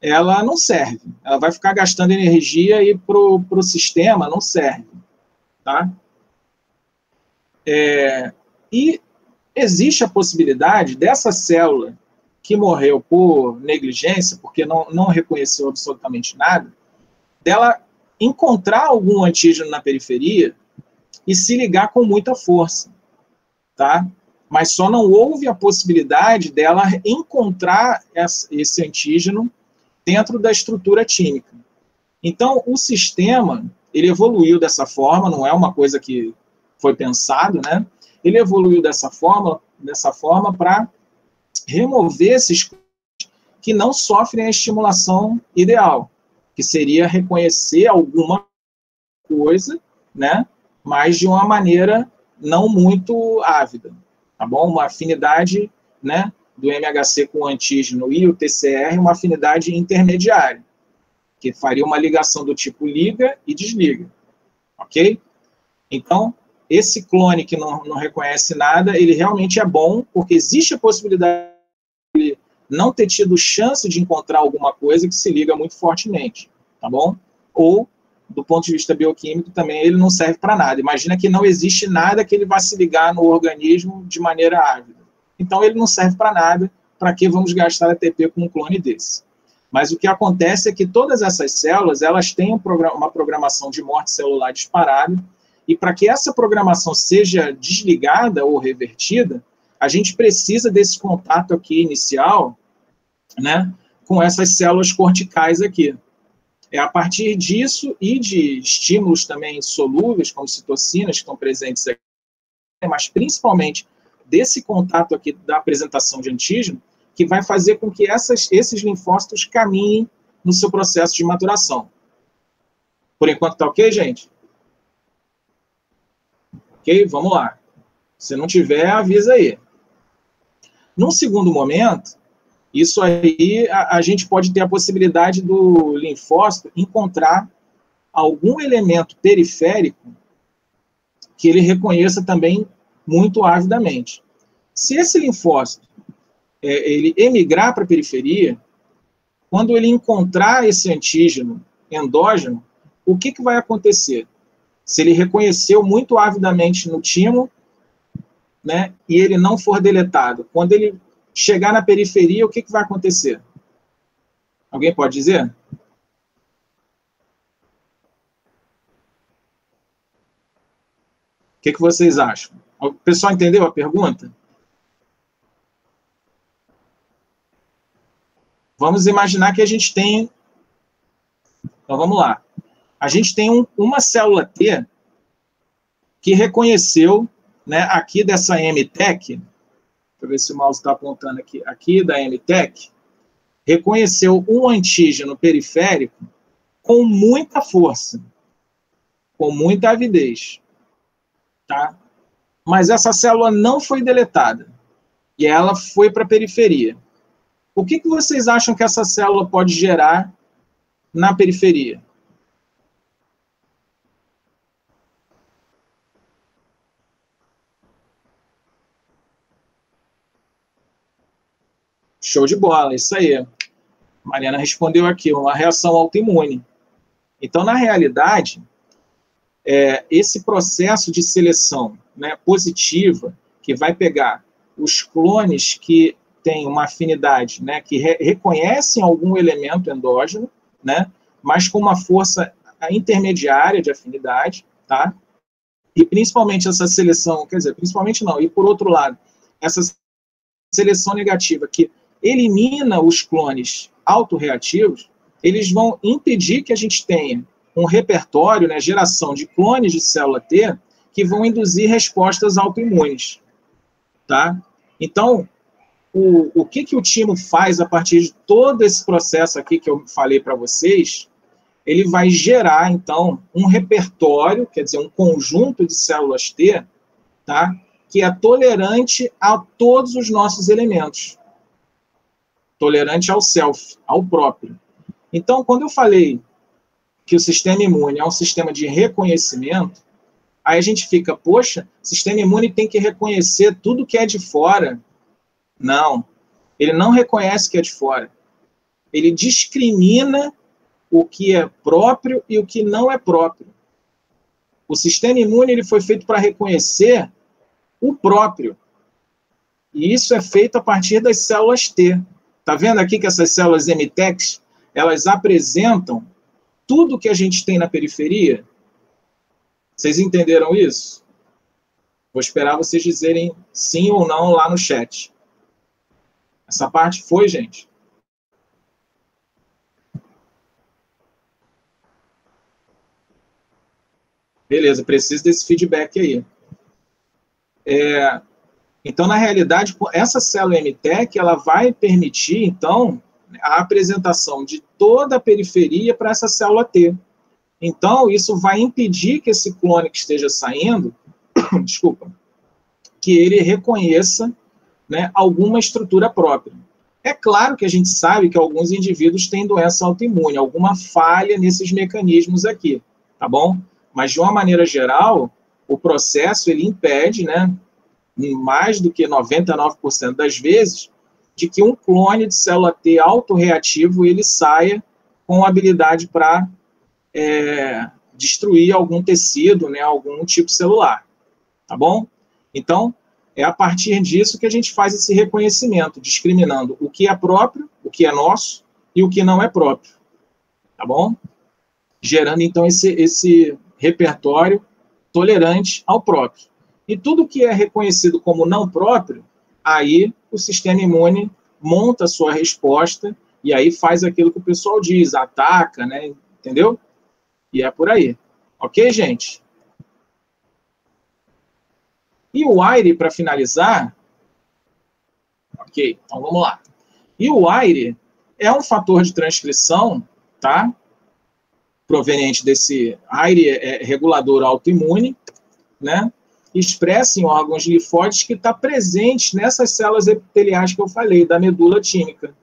Speaker 1: ela não serve. Ela vai ficar gastando energia e para o sistema não serve. Tá? É, e existe a possibilidade dessa célula que morreu por negligência, porque não, não reconheceu absolutamente nada, dela encontrar algum antígeno na periferia e se ligar com muita força tá? Mas só não houve a possibilidade dela encontrar esse antígeno dentro da estrutura tímica. Então, o sistema, ele evoluiu dessa forma, não é uma coisa que foi pensado, né? Ele evoluiu dessa forma, dessa forma para remover esses que não sofrem a estimulação ideal, que seria reconhecer alguma coisa, né? Mas de uma maneira não muito ávida, tá bom? Uma afinidade, né, do MHC com o antígeno e o TCR uma afinidade intermediária, que faria uma ligação do tipo liga e desliga, ok? Então, esse clone que não, não reconhece nada, ele realmente é bom, porque existe a possibilidade de ele não ter tido chance de encontrar alguma coisa que se liga muito fortemente, tá bom? Ou, do ponto de vista bioquímico, também ele não serve para nada. Imagina que não existe nada que ele vá se ligar no organismo de maneira ávida. Então, ele não serve para nada. Para que vamos gastar ATP com um clone desse? Mas o que acontece é que todas essas células, elas têm uma programação de morte celular disparada, e para que essa programação seja desligada ou revertida, a gente precisa desse contato aqui inicial, né, com essas células corticais aqui. É a partir disso e de estímulos também solúveis, como citocinas, que estão presentes aqui, mas principalmente desse contato aqui da apresentação de antígeno, que vai fazer com que essas, esses linfócitos caminhem no seu processo de maturação. Por enquanto tá ok, gente? Ok? Vamos lá. Se não tiver, avisa aí. Num segundo momento, isso aí a, a gente pode ter a possibilidade do linfócito encontrar algum elemento periférico que ele reconheça também muito avidamente. Se esse linfócito é, ele emigrar para a periferia, quando ele encontrar esse antígeno endógeno, o que, que vai acontecer? Se ele reconheceu muito avidamente no timo, né, e ele não for deletado, quando ele chegar na periferia, o que, que vai acontecer? Alguém pode dizer? O que, que vocês acham? O pessoal entendeu a pergunta? Vamos imaginar que a gente tem. Então vamos lá. A gente tem um, uma célula T que reconheceu, né, aqui dessa MTEC, deixa eu ver se o mouse está apontando aqui, aqui da MTEC, reconheceu um antígeno periférico com muita força, com muita avidez, tá? Mas essa célula não foi deletada e ela foi para a periferia. O que, que vocês acham que essa célula pode gerar na periferia? Show de bola, isso aí. Mariana respondeu aqui, uma reação autoimune. Então, na realidade, é, esse processo de seleção né, positiva, que vai pegar os clones que têm uma afinidade, né, que re reconhecem algum elemento endógeno, né, mas com uma força intermediária de afinidade, tá? E principalmente essa seleção, quer dizer, principalmente não, e por outro lado, essa seleção negativa que elimina os clones autorreativos, eles vão impedir que a gente tenha um repertório, né, geração de clones de célula T que vão induzir respostas autoimunes, tá? Então, o, o que, que o timo faz a partir de todo esse processo aqui que eu falei para vocês, ele vai gerar, então, um repertório, quer dizer, um conjunto de células T, tá? que é tolerante a todos os nossos elementos tolerante ao self, ao próprio. Então, quando eu falei que o sistema imune é um sistema de reconhecimento, aí a gente fica, poxa, sistema imune tem que reconhecer tudo que é de fora. Não, ele não reconhece que é de fora. Ele discrimina o que é próprio e o que não é próprio. O sistema imune ele foi feito para reconhecer o próprio. E isso é feito a partir das células T. Está vendo aqui que essas células MTEX, elas apresentam tudo que a gente tem na periferia? Vocês entenderam isso? Vou esperar vocês dizerem sim ou não lá no chat. Essa parte foi, gente? Beleza, preciso desse feedback aí. É, então, na realidade, essa célula MTEC, ela vai permitir, então, a apresentação de toda a periferia para essa célula T. Então, isso vai impedir que esse clone que esteja saindo, <coughs> desculpa, que ele reconheça né, alguma estrutura própria. É claro que a gente sabe que alguns indivíduos têm doença autoimune, alguma falha nesses mecanismos aqui, tá bom? Mas de uma maneira geral, o processo ele impede, né, mais do que 99% das vezes, de que um clone de célula T autorreativo ele saia com habilidade para é, destruir algum tecido, né, algum tipo celular, tá bom? Então, é a partir disso que a gente faz esse reconhecimento, discriminando o que é próprio, o que é nosso e o que não é próprio, tá bom? Gerando, então, esse, esse repertório tolerante ao próprio. E tudo que é reconhecido como não próprio, aí o sistema imune monta a sua resposta e aí faz aquilo que o pessoal diz, ataca, né? Entendeu? E é por aí. Ok, gente? E o aire, para finalizar. Ok, então vamos lá. E o aire é um fator de transcrição, tá? Proveniente desse aire é, regulador autoimune, né? Expressa em órgãos linfóides que está presente nessas células epiteliais que eu falei, da medula tímica,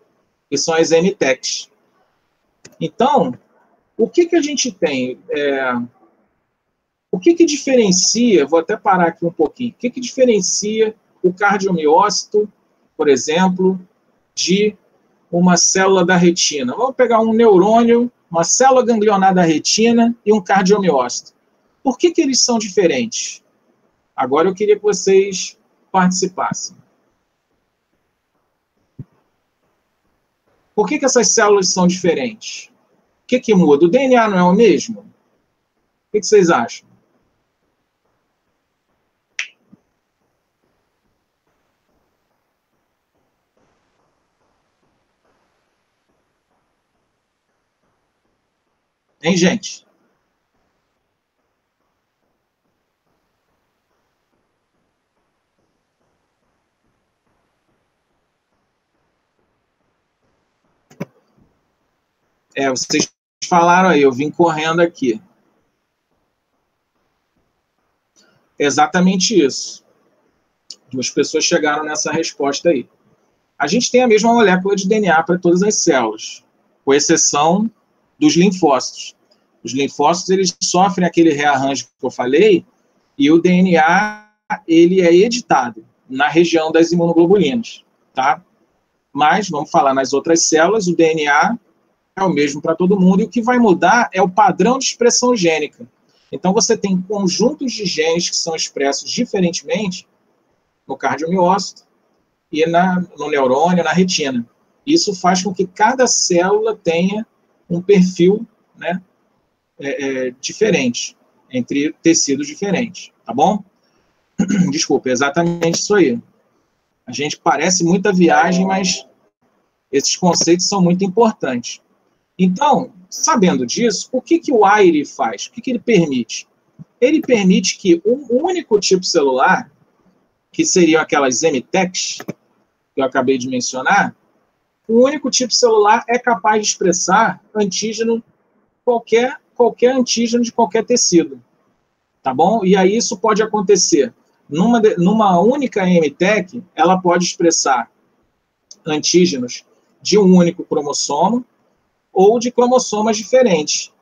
Speaker 1: que são as MTECs. Então, o que, que a gente tem? É, o que, que diferencia, vou até parar aqui um pouquinho, o que, que diferencia o cardiomiócito, por exemplo, de uma célula da retina? Vamos pegar um neurônio, uma célula ganglionar da retina e um cardiomiócito. Por que, que eles são diferentes? Agora eu queria que vocês participassem. Por que, que essas células são diferentes? O que, que muda? O DNA não é o mesmo? O que, que vocês acham? Hein, gente? É, vocês falaram aí, eu vim correndo aqui. Exatamente isso. Duas pessoas chegaram nessa resposta aí. A gente tem a mesma molécula de DNA para todas as células, com exceção dos linfócitos. Os linfócitos eles sofrem aquele rearranjo que eu falei e o DNA ele é editado na região das imunoglobulinas, tá? Mas vamos falar nas outras células, o DNA é o mesmo para todo mundo e o que vai mudar é o padrão de expressão gênica. Então você tem conjuntos de genes que são expressos diferentemente no cardiomiócito e na, no neurônio, na retina. Isso faz com que cada célula tenha um perfil né, é, é, diferente, entre tecidos diferentes, tá bom? <clears throat> Desculpa, é exatamente isso aí. A gente parece muita viagem, mas esses conceitos são muito importantes. Então, sabendo disso, o que, que o AIRE faz? O que, que ele permite? Ele permite que um único tipo celular, que seriam aquelas MTECs, que eu acabei de mencionar, um único tipo celular é capaz de expressar antígeno, qualquer, qualquer antígeno de qualquer tecido. Tá bom? E aí isso pode acontecer. Numa, numa única MTEC, ela pode expressar antígenos de um único cromossomo ou de cromossomas diferentes.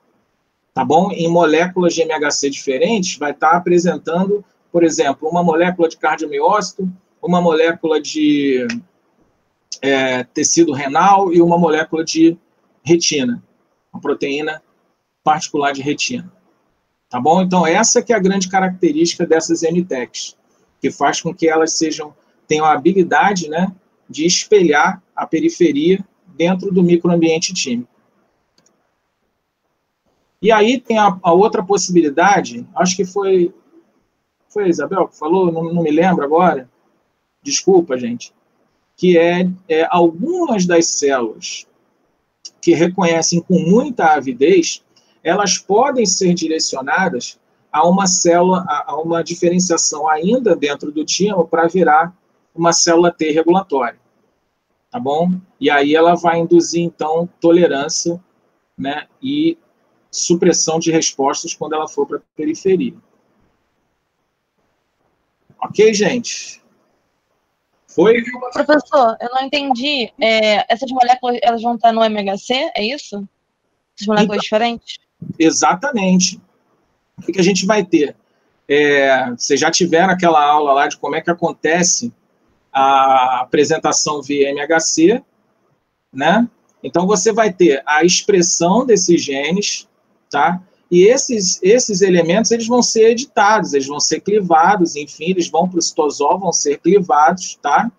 Speaker 1: Tá bom? Em moléculas de MHC diferentes, vai estar apresentando, por exemplo, uma molécula de cardiomiócito, uma molécula de é, tecido renal e uma molécula de retina, uma proteína particular de retina. Tá bom? Então, essa que é a grande característica dessas MTECs, que faz com que elas sejam tenham a habilidade né, de espelhar a periferia dentro do microambiente tímico. E aí tem a, a, outra possibilidade, acho que foi, foi a Isabel que falou, não, não me lembro agora, desculpa, gente, que é, é algumas das células que reconhecem com muita avidez, elas podem ser direcionadas a uma célula, a, uma diferenciação ainda dentro do timo para virar uma célula T regulatória. Tá bom? E aí ela vai induzir, então, tolerância né, e supressão de respostas quando ela for para a periferia. Ok, gente? Foi?
Speaker 2: Professor, eu não entendi. É, essas moléculas elas vão estar no MHC, é isso? Essas moléculas
Speaker 1: Então.
Speaker 2: diferentes?
Speaker 1: Exatamente. O que, que a gente vai ter? É, vocês já tiveram aquela aula lá de como é que acontece a apresentação via MHC, né? Então você vai ter a expressão desses genes, tá? E esses, esses elementos eles vão ser editados, eles vão ser clivados, enfim, eles vão para o citosol, vão ser clivados, tá?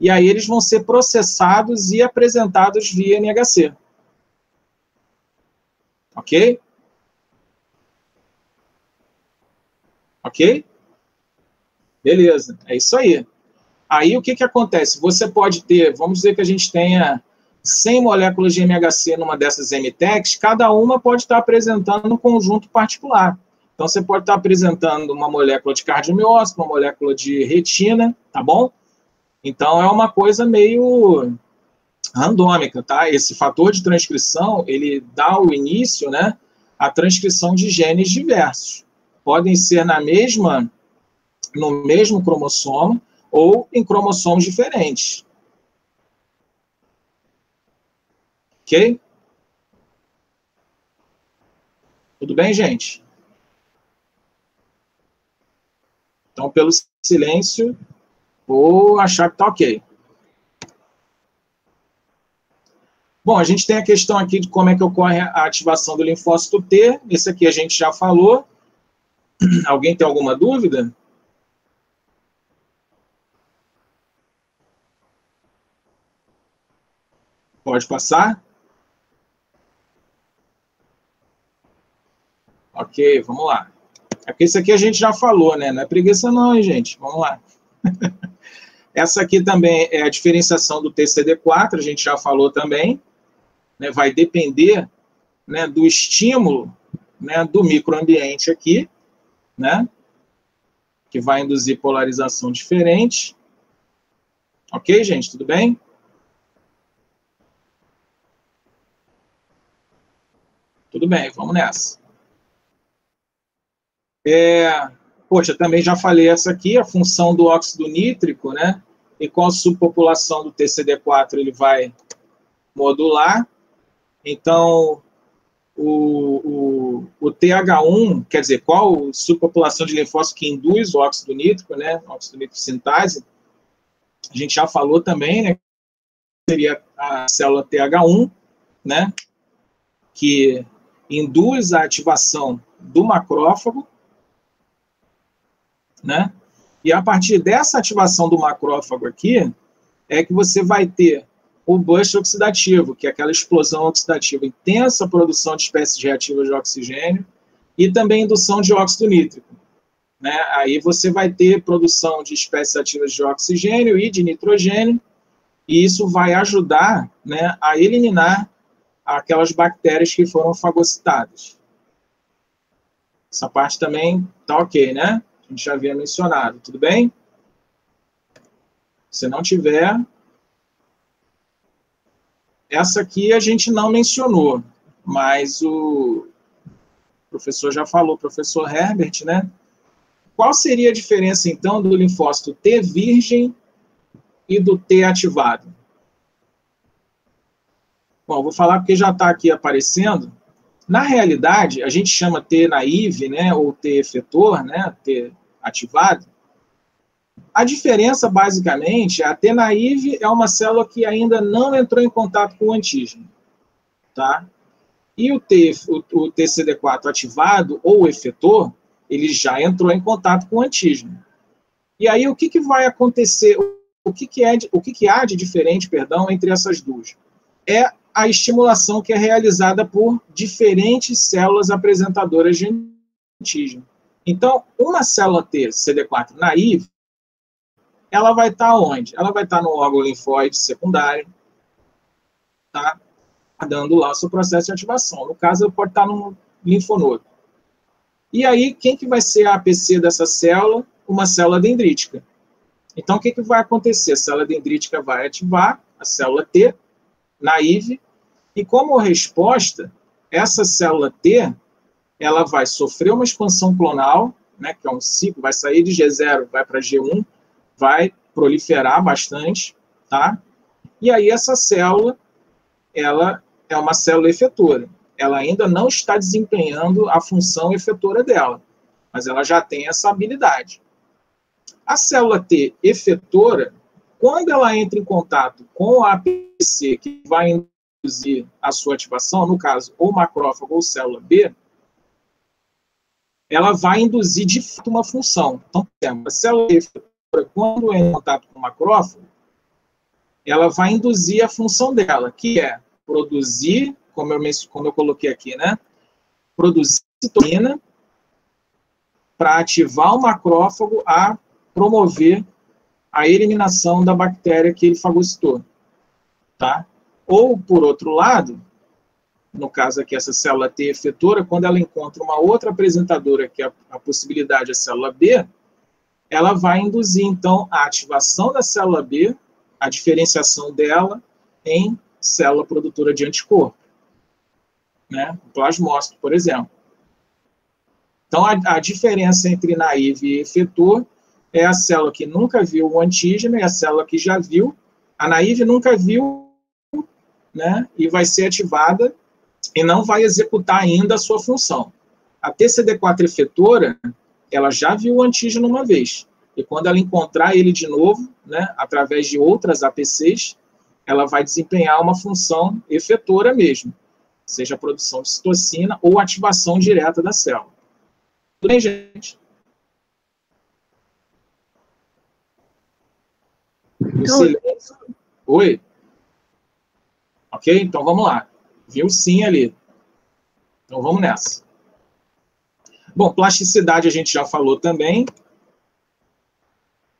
Speaker 1: E aí eles vão ser processados e apresentados via NHC. Ok? Ok? Beleza, é isso aí. Aí o que, que acontece? Você pode ter, vamos dizer que a gente tenha 100 moléculas de MHC numa dessas MTECs, cada uma pode estar apresentando um conjunto particular. Então, você pode estar apresentando uma molécula de cardiomiócito, uma molécula de retina, tá bom? Então, é uma coisa meio randômica, tá? Esse fator de transcrição, ele dá o início, né, à transcrição de genes diversos. Podem ser na mesma, no mesmo cromossomo ou em cromossomos diferentes. Ok? Tudo bem, gente? Então, pelo silêncio, vou achar que tá ok. Bom, a gente tem a questão aqui de como é que ocorre a ativação do linfócito T. Esse aqui a gente já falou. <clears throat> Alguém tem alguma dúvida? Pode passar? Ok, vamos lá. É porque isso aqui a gente já falou, né? Não é preguiça não, hein, gente? Vamos lá. <laughs> Essa aqui também é a diferenciação do TCD4, a gente já falou também. Né? Vai depender né, do estímulo né, do microambiente aqui, né? Que vai induzir polarização diferente. Ok, gente? Tudo bem? Tudo bem, vamos nessa. É, poxa, também já falei essa aqui, a função do óxido nítrico, né? E qual subpopulação do TCD4 ele vai modular. Então, o, o, o TH1, quer dizer, qual subpopulação de linfócito que induz o óxido nítrico, né? Óxido nítrico sintase. A gente já falou também, né? Seria a célula TH1, né? Que induz a ativação do macrófago, né? E a partir dessa ativação do macrófago aqui, é que você vai ter o burst oxidativo, que é aquela explosão oxidativa intensa, produção de espécies reativas de oxigênio, e também indução de óxido nítrico. Né? Aí você vai ter produção de espécies ativas de oxigênio e de nitrogênio, e isso vai ajudar né, a eliminar aquelas bactérias que foram fagocitadas. Essa parte também tá ok, né? A gente já havia mencionado, tudo bem? Se não tiver, essa aqui a gente não mencionou, mas o professor já falou, professor Herbert, né? Qual seria a diferença, então, do linfócito T virgem e do T ativado? Bom, vou falar porque já está aqui aparecendo. Na realidade, a gente chama T naive, né, ou T efetor, né, T ativado. A diferença, basicamente, a T naive é uma célula que ainda não entrou em contato com o antígeno, tá? E o, T, o, o TCD4 ativado, ou efetor, ele já entrou em contato com o antígeno. E aí, o que, que vai acontecer, o que, que, é, o que, que há de diferente, perdão, entre essas duas? É a estimulação que é realizada por diferentes células apresentadoras de antígeno. Então, uma célula T CD4 naive, ela vai estar onde? Ela vai estar no órgão linfóide secundário, tá? Dando lá o seu processo de ativação. No caso, ela pode estar no linfonodo. E aí, quem que vai ser a APC dessa célula? Uma célula dendrítica. Então, o que, que vai acontecer? A célula dendrítica vai ativar a célula T, naive, e como resposta, essa célula T, ela vai sofrer uma expansão clonal, né, que é um ciclo, vai sair de G0, vai para G1, vai proliferar bastante, tá? E aí essa célula, ela é uma célula efetora. Ela ainda não está desempenhando a função efetora dela, mas ela já tem essa habilidade. A célula T efetora, quando ela entra em contato com a APC, que vai induzir a sua ativação, no caso, ou macrófago ou célula B, ela vai induzir de fato uma função. Então, a célula quando entra em contato com o macrófago, ela vai induzir a função dela, que é produzir, como eu, como eu coloquei aqui, né? Produzir citocina para ativar o macrófago a promover a eliminação da bactéria que ele fagocitou, tá? Ou, por outro lado, no caso aqui, essa célula T efetora, quando ela encontra uma outra apresentadora, que é a, possibilidade a célula B, ela vai induzir, então, a ativação da célula B, a diferenciação dela em célula produtora de anticorpo, né? Plasmócito, por exemplo. Então, a, a diferença entre naive e efetor é a célula que nunca viu o antígeno e a célula que já viu. A naive nunca viu, né? E vai ser ativada e não vai executar ainda a sua função. A TCD4 efetora, ela já viu o antígeno uma vez. E quando ela encontrar ele de novo, né, através de outras APCs, ela vai desempenhar uma função efetora mesmo, seja a produção de citocina ou ativação direta da célula. Tudo bem, gente? Então, Oi? Ok? Então vamos lá. Viu sim ali. Então vamos nessa. Bom, plasticidade a gente já falou também.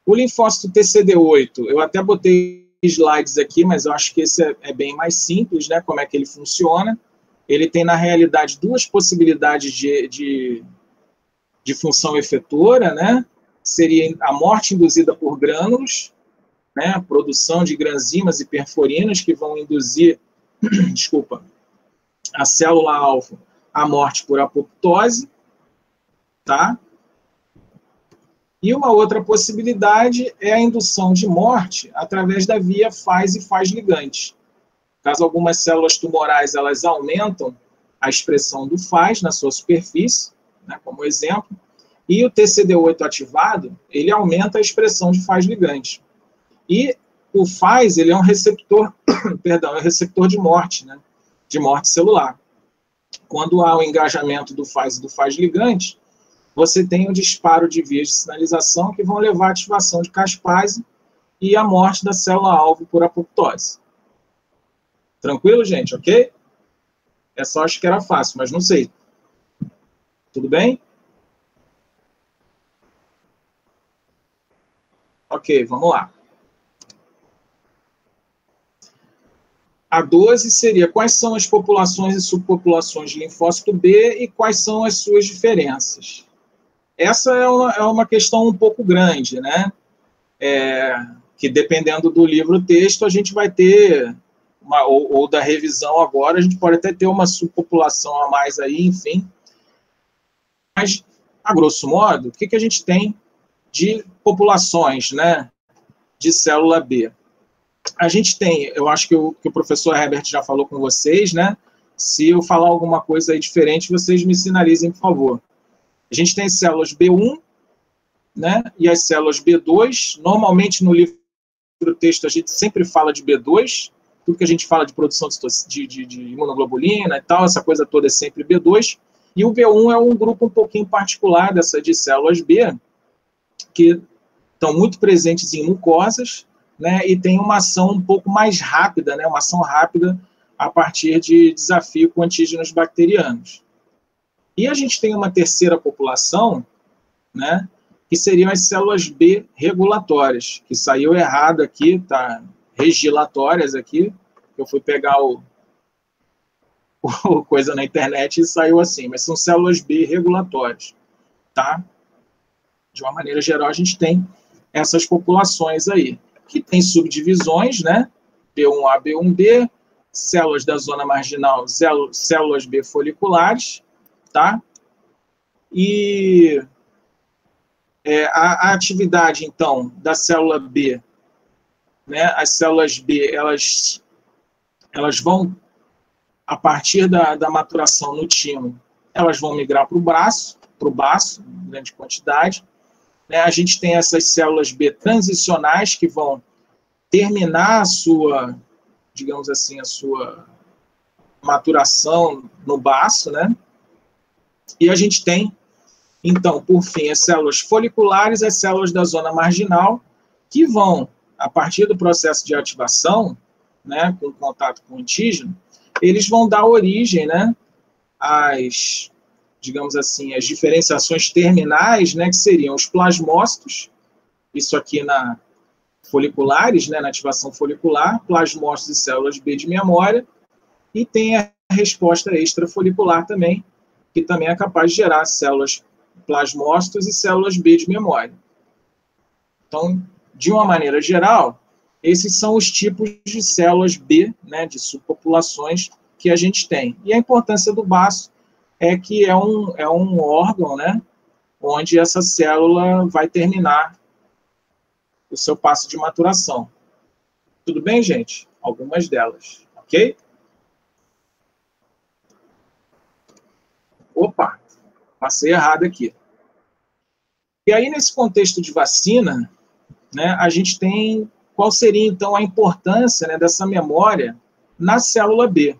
Speaker 1: O linfócito TCD8, eu até botei slides aqui, mas eu acho que esse é, é, bem mais simples, né? Como é que ele funciona. Ele tem, na realidade, duas possibilidades de, de, de função efetora, né? Seria a morte induzida por grânulos, né? Produção de granzimas e perforinas que vão induzir, <clears throat> desculpa, a célula-alvo à morte por apoptose, tá? E uma outra possibilidade é a indução de morte através da via faz e faz ligante. Caso algumas células tumorais elas aumentam a expressão do faz na sua superfície, né, como exemplo, e o TCD8 ativado, ele aumenta a expressão de faz ligante. E o faz, ele é um receptor, <coughs> perdão, é um receptor de morte, né, de morte celular. Quando há o engajamento do faz e do faz ligante, você tem o disparo de vias de sinalização que vão levar à ativação de caspase e à morte da célula-alvo por apoptose. Tranquilo, gente? Ok? É só acho que era fácil, mas não sei. Tudo bem? Ok, vamos lá. A 12 seria quais são as populações e subpopulações de linfócito B e quais são as suas diferenças essa é uma, é uma questão um pouco grande, né? É, que dependendo do livro-texto, a gente vai ter, uma, ou, ou, da revisão agora, a gente pode até ter uma subpopulação a mais aí, enfim. Mas, a grosso modo, o que, que a gente tem de populações, né? De célula B. A gente tem, eu acho que o, que o professor Herbert já falou com vocês, né? Se eu falar alguma coisa diferente, vocês me sinalizem, por favor. A gente tem as células B1 né, e as células B2. Normalmente, no livro texto, a gente sempre fala de B2. Tudo que a gente fala de produção de, de, de imunoglobulina e tal, essa coisa toda é sempre B2. E o B1 é um grupo um pouquinho particular dessa de células B, que estão muito presentes em mucosas, né, e tem uma ação um pouco mais rápida, né, uma ação rápida a partir de desafio com antígenos bacterianos. E a gente tem uma terceira população, né, que seriam as células B regulatórias, que saiu errado aqui, tá? Regilatórias aqui. Eu fui pegar o, <laughs> o coisa na internet e saiu assim, mas são células B regulatórias, tá? De uma maneira geral, a gente tem essas populações aí, que tem subdivisões, né? B1A, B1B, células da zona marginal, células B foliculares, tá? E é, a, a, atividade, então, da célula B, né, as células B, elas, elas vão, a partir da, da maturação no timo, elas vão migrar para o braço, para o baço, em grande quantidade. Né, a gente tem essas células B transicionais que vão terminar a sua, digamos assim, a sua maturação no baço, né? E a gente tem então, por fim, as células foliculares, as células da zona marginal, que vão, a partir do processo de ativação, né, com contato com o antígeno, eles vão dar origem, né, às, digamos assim, as diferenciações terminais, né, que seriam os plasmócitos, isso aqui na foliculares, né, na ativação folicular, plasmócitos e células B de memória, e tem a resposta extrafolicular também, que também é capaz de gerar células plasmócitos e células B de memória. Então, de uma maneira geral, esses são os tipos de células B, né, de subpopulações que a gente tem. E a importância do baço é que é um, é um órgão, né, onde essa célula vai terminar o seu passo de maturação. Tudo bem, gente? Algumas delas, ok? Opa, passei errado aqui. E aí, nesse contexto de vacina, né, a gente tem qual seria, então, a importância né, dessa memória na célula B.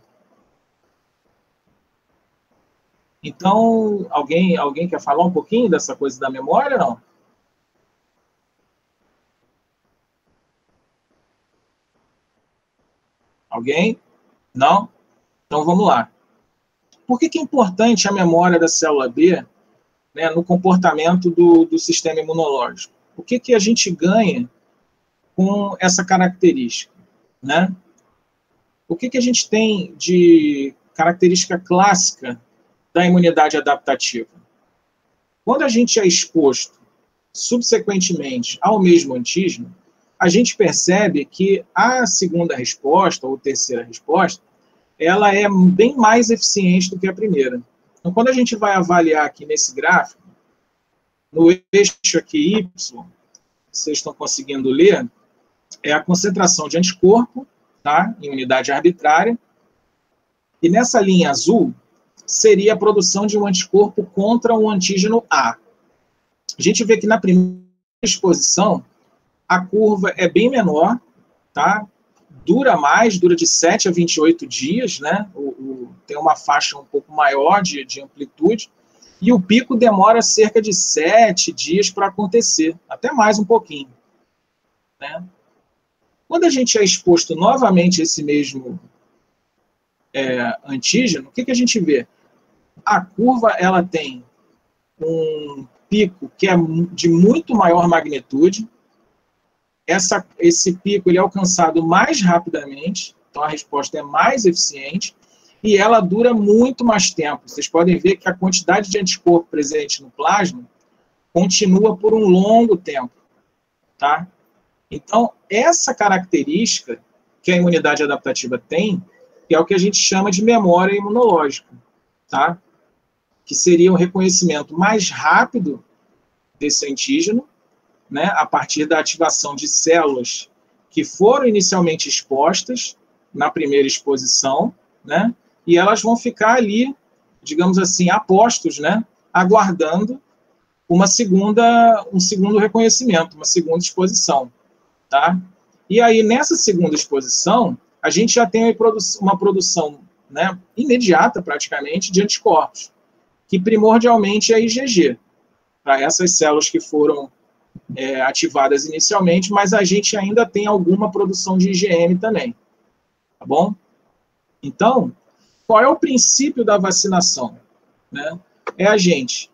Speaker 1: Então, alguém, alguém quer falar um pouquinho dessa coisa da memória, não? Alguém? Não? Então, vamos lá. Por que, que é importante a memória da célula B né, no comportamento do, do sistema imunológico? O que, que a gente ganha com essa característica? Né? O que, que a gente tem de característica clássica da imunidade adaptativa? Quando a gente é exposto subsequentemente ao mesmo antígeno, a gente percebe que a segunda resposta, ou terceira resposta, ela é bem mais eficiente do que a primeira. Então, quando a gente vai avaliar aqui nesse gráfico, no eixo aqui Y, vocês estão conseguindo ler, é a concentração de anticorpo, tá, em unidade arbitrária, e nessa linha azul seria a produção de um anticorpo contra um antígeno A. A gente vê que na primeira exposição, a curva é bem menor, tá? dura mais, dura de 7 a 28 dias, né? O, o, tem uma faixa um pouco maior de, de amplitude, e o pico demora cerca de 7 dias para acontecer, até mais um pouquinho. Né? Quando a gente é exposto novamente a esse mesmo é, antígeno, o que, que a gente vê? A curva ela tem um pico que é de muito maior magnitude, essa, esse pico ele é alcançado mais rapidamente, então a resposta é mais eficiente, e ela dura muito mais tempo. Vocês podem ver que a quantidade de anticorpo presente no plasma continua por um longo tempo, tá? Então, essa característica que a imunidade adaptativa tem, que é o que a gente chama de memória imunológica, tá? Que seria um reconhecimento mais rápido desse antígeno né, a partir da ativação de células que foram inicialmente expostas na primeira exposição, né, e elas vão ficar ali, digamos assim, apostos, né, aguardando uma segunda, um segundo reconhecimento, uma segunda exposição, tá? E aí nessa segunda exposição, a gente já tem uma produção, né, imediata praticamente de anticorpos, que primordialmente é IgG, para essas células que foram é, ativadas inicialmente, mas a gente ainda tem alguma produção de IgM também. Tá bom? Então, qual é o princípio da vacinação? Né? É a gente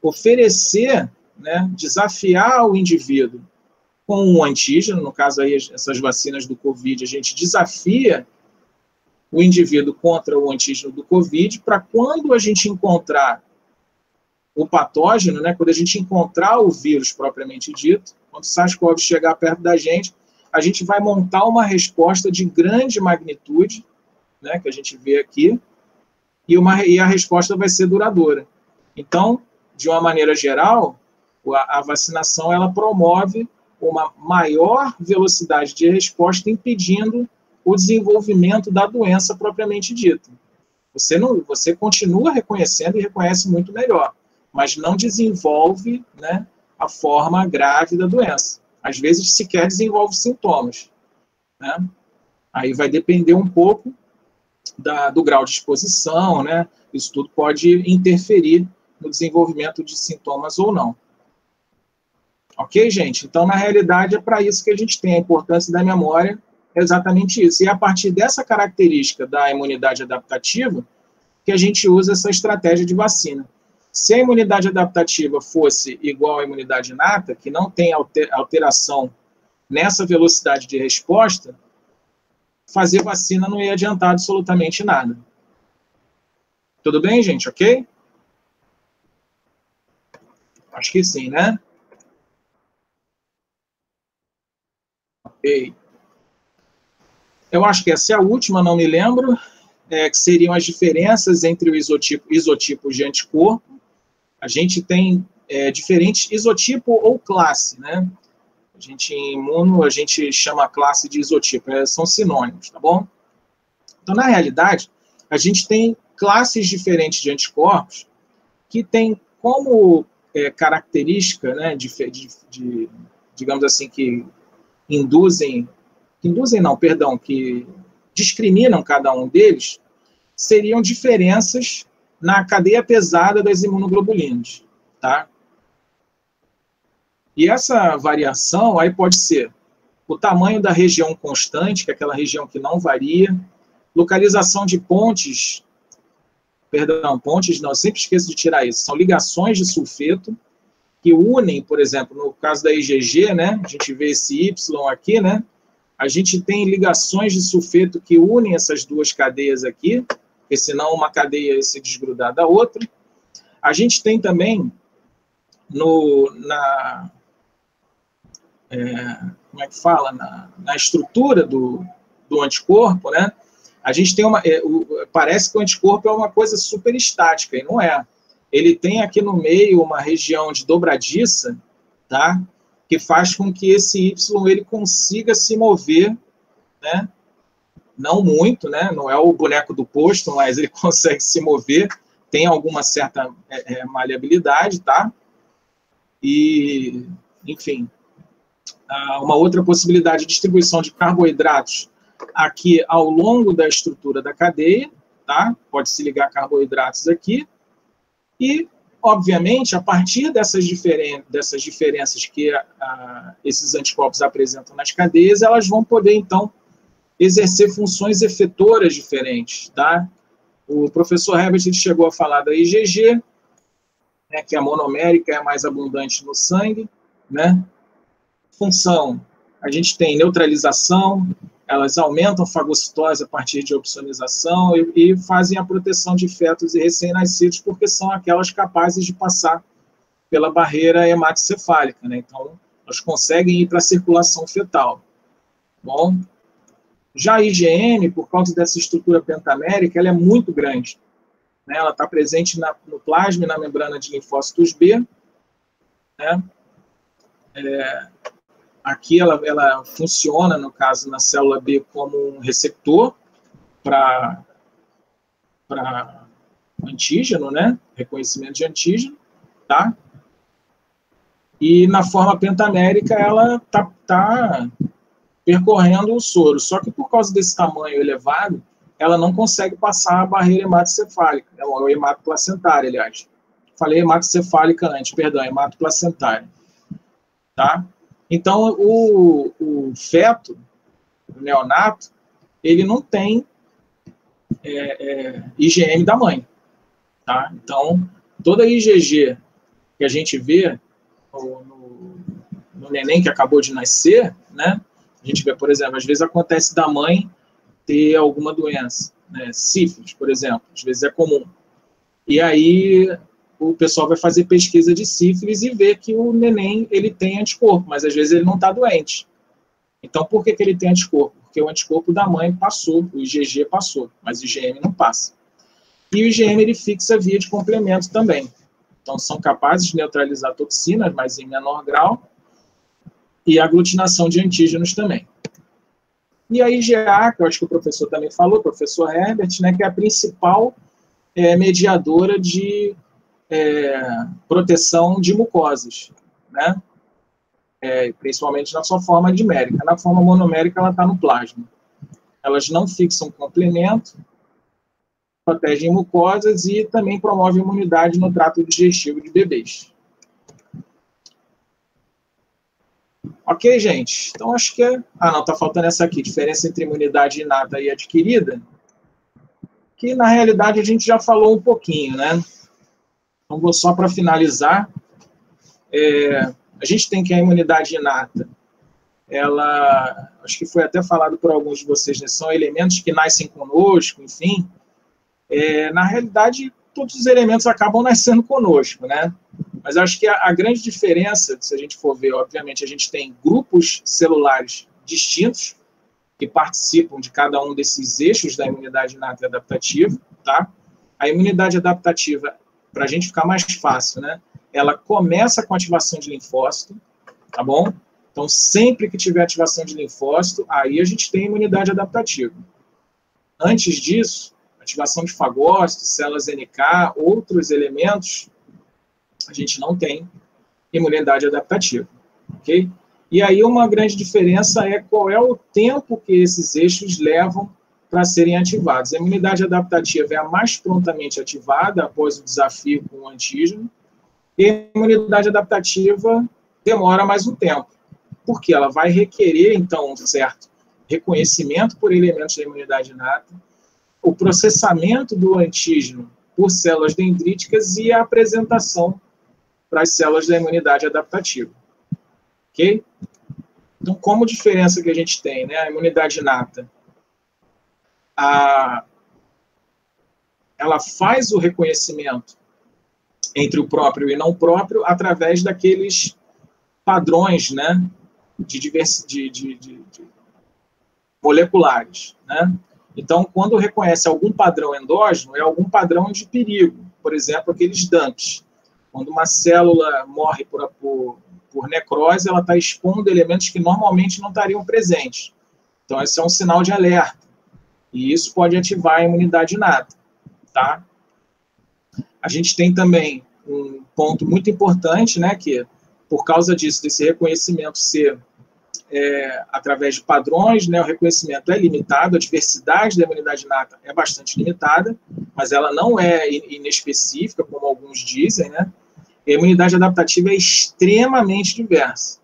Speaker 1: oferecer, né, desafiar o indivíduo com um antígeno, no caso aí essas vacinas do Covid, a gente desafia o indivíduo contra o antígeno do Covid, para quando a gente encontrar o patógeno, né, quando a gente encontrar o vírus propriamente dito, quando o SARS-CoV chegar perto da gente, a gente vai montar uma resposta de grande magnitude, né, que a gente vê aqui, e, uma, e a resposta vai ser duradoura. Então, de uma maneira geral, A, a vacinação ela promove uma maior velocidade de resposta, impedindo o desenvolvimento da doença propriamente dita. Você não, você continua reconhecendo e reconhece muito melhor, mas não desenvolve, né, a forma grave da doença. Às vezes sequer desenvolve sintomas, né? Aí vai depender um pouco da, do grau de exposição, né? Isso tudo pode interferir no desenvolvimento de sintomas ou não. Ok, gente? Então, na realidade, é para isso que a gente tem a importância da memória, é exatamente isso. E é a partir dessa característica da imunidade adaptativa que a gente usa essa estratégia de vacina. Se a imunidade adaptativa fosse igual à imunidade inata, que não tem alteração nessa velocidade de resposta, fazer vacina não ia adiantar absolutamente nada. Tudo bem, gente? Ok? Acho que sim, né? Ok. Eu acho que essa é a última, não me lembro, é, que seriam as diferenças entre o isotipo, isotipos de anticorpo. A gente tem é, diferentes isotipo ou classe, né? A gente, em imuno, a gente chama a classe de isotipo, é, são sinônimos, tá bom? Então, na realidade, a gente tem classes diferentes de anticorpos que têm como é, característica, né, de, de, de, digamos assim, que induzem, que induzem não, perdão, que discriminam cada um deles, seriam diferenças na cadeia pesada das imunoglobulinas, tá? E essa variação aí pode ser o tamanho da região constante, que é aquela região que não varia, localização de pontes, perdão, pontes não, sempre esqueço de tirar isso, são ligações de sulfeto que unem, por exemplo, no caso da IgG, né, a gente vê esse Y aqui, né, a gente tem ligações de sulfeto que unem essas duas cadeias aqui, porque senão uma cadeia ia se desgrudar da outra. A gente tem também no, na, é, como é que fala, na, na estrutura do, do anticorpo, né? A gente tem uma, é, o, parece que o anticorpo é uma coisa super estática, e não é. Ele tem aqui no meio uma região de dobradiça, tá? Que faz com que esse Y ele consiga se mover, né? Não muito, né? Não é o boneco do posto, mas ele <laughs> consegue se mover, tem alguma certa é, é, maleabilidade, tá? E, enfim, ah, uma outra possibilidade de distribuição de carboidratos aqui ao longo da estrutura da cadeia, tá? Pode-se ligar carboidratos aqui. E, obviamente, a partir dessas, diferen dessas diferenças que ah, esses anticorpos apresentam nas cadeias, elas vão poder, então, exercer funções efetoras diferentes, tá? O professor Herbert chegou a falar da IgG, né, que é a monomérica, é mais abundante no sangue, né? função, a gente tem neutralização, elas aumentam fagocitose a partir de opsonização e, e fazem a proteção de fetos e recém-nascidos, porque são aquelas capazes de passar pela barreira hematocefálica, né? Então, elas conseguem ir para a circulação fetal. Bom, já a IgM, por causa dessa estrutura pentamérica, ela é muito grande. Né? Ela está presente na, no plasma e na membrana de linfócitos B. Né? É, Aqui ela, ela funciona, no caso, na célula B, como um receptor para antígeno, né? Reconhecimento de antígeno, tá? E na forma pentamérica, ela tá, tá percorrendo o soro. Só que por causa desse tamanho elevado, ela não consegue passar a barreira hematocefálica, né? ou hematoplacentária, aliás. Falei hematocefálica antes, perdão, hematoplacentária. Tá? Então, o, o feto, o neonato, ele não tem é, é, IgM da mãe. Tá? Então, toda IgG que a gente vê no, no, no, neném que acabou de nascer, né? A gente vê, por exemplo, às vezes acontece da mãe ter alguma doença, né? Sífilis, por exemplo, às vezes é comum. E aí o pessoal vai fazer pesquisa de sífilis e ver que o neném ele tem anticorpo, mas às vezes ele não está doente. Então, por que, que ele tem anticorpo? Porque o anticorpo da mãe passou, o IgG passou, mas o IgM não passa. E o IgM ele fixa via de complemento também. Então, são capazes de neutralizar toxinas, mas em menor grau, e aglutinação de antígenos também. E a IgA, que eu acho que o professor também falou, o professor Herbert, né, que é a principal é, mediadora de é, proteção de mucosas, né? É, principalmente na sua forma dimérica. Na forma monomérica, ela está no plasma. Elas não fixam complemento, protegem mucosas e também promovem imunidade no trato digestivo de bebês. Ok, gente? Então, acho que é... Ah, não, está faltando essa aqui. Diferença entre imunidade inata e adquirida. Que, na realidade, a gente já falou um pouquinho, né? Então, vou só para finalizar. É, a gente tem que a imunidade inata, ela, acho que foi até falado por alguns de vocês, né, são elementos que nascem conosco, enfim. É, na realidade, todos os elementos acabam nascendo conosco, né? Mas acho que a, a, grande diferença, se a gente for ver, obviamente, a gente tem grupos celulares distintos que participam de cada um desses eixos da imunidade inata e adaptativa, tá? A imunidade adaptativa para a gente ficar mais fácil, né? Ela começa com ativação de linfócito, tá bom? Então, sempre que tiver ativação de linfócito, aí a gente tem imunidade adaptativa. Antes disso, ativação de fagócitos, células NK, outros elementos, a gente não tem imunidade adaptativa, ok? E aí uma grande diferença é qual é o tempo que esses eixos levam para serem ativados. A imunidade adaptativa é a mais prontamente ativada após o desafio com o antígeno, e a imunidade adaptativa demora mais um tempo, porque ela vai requerer, então, um certo reconhecimento por elementos da imunidade inata, o processamento do antígeno por células dendríticas e a apresentação para as células da imunidade adaptativa. Ok? Então, como diferença que a gente tem, né? A imunidade inata a, ela faz o reconhecimento entre o próprio e não próprio através daqueles padrões, né, de, diversi, de, de, de, moleculares, né? Então, quando reconhece algum padrão endógeno, é algum padrão de perigo. Por exemplo, aqueles dumps. Quando uma célula morre por, por, por necrose, ela está expondo elementos que normalmente não estariam presentes. Então, esse é um sinal de alerta. E isso pode ativar a imunidade inata, tá? A gente tem também um ponto muito importante, né, que por causa disso, desse reconhecimento ser é, através de padrões, né, o reconhecimento é limitado, a diversidade da imunidade inata é bastante limitada, mas ela não é inespecífica, como alguns dizem, né? E a imunidade adaptativa é extremamente diversa,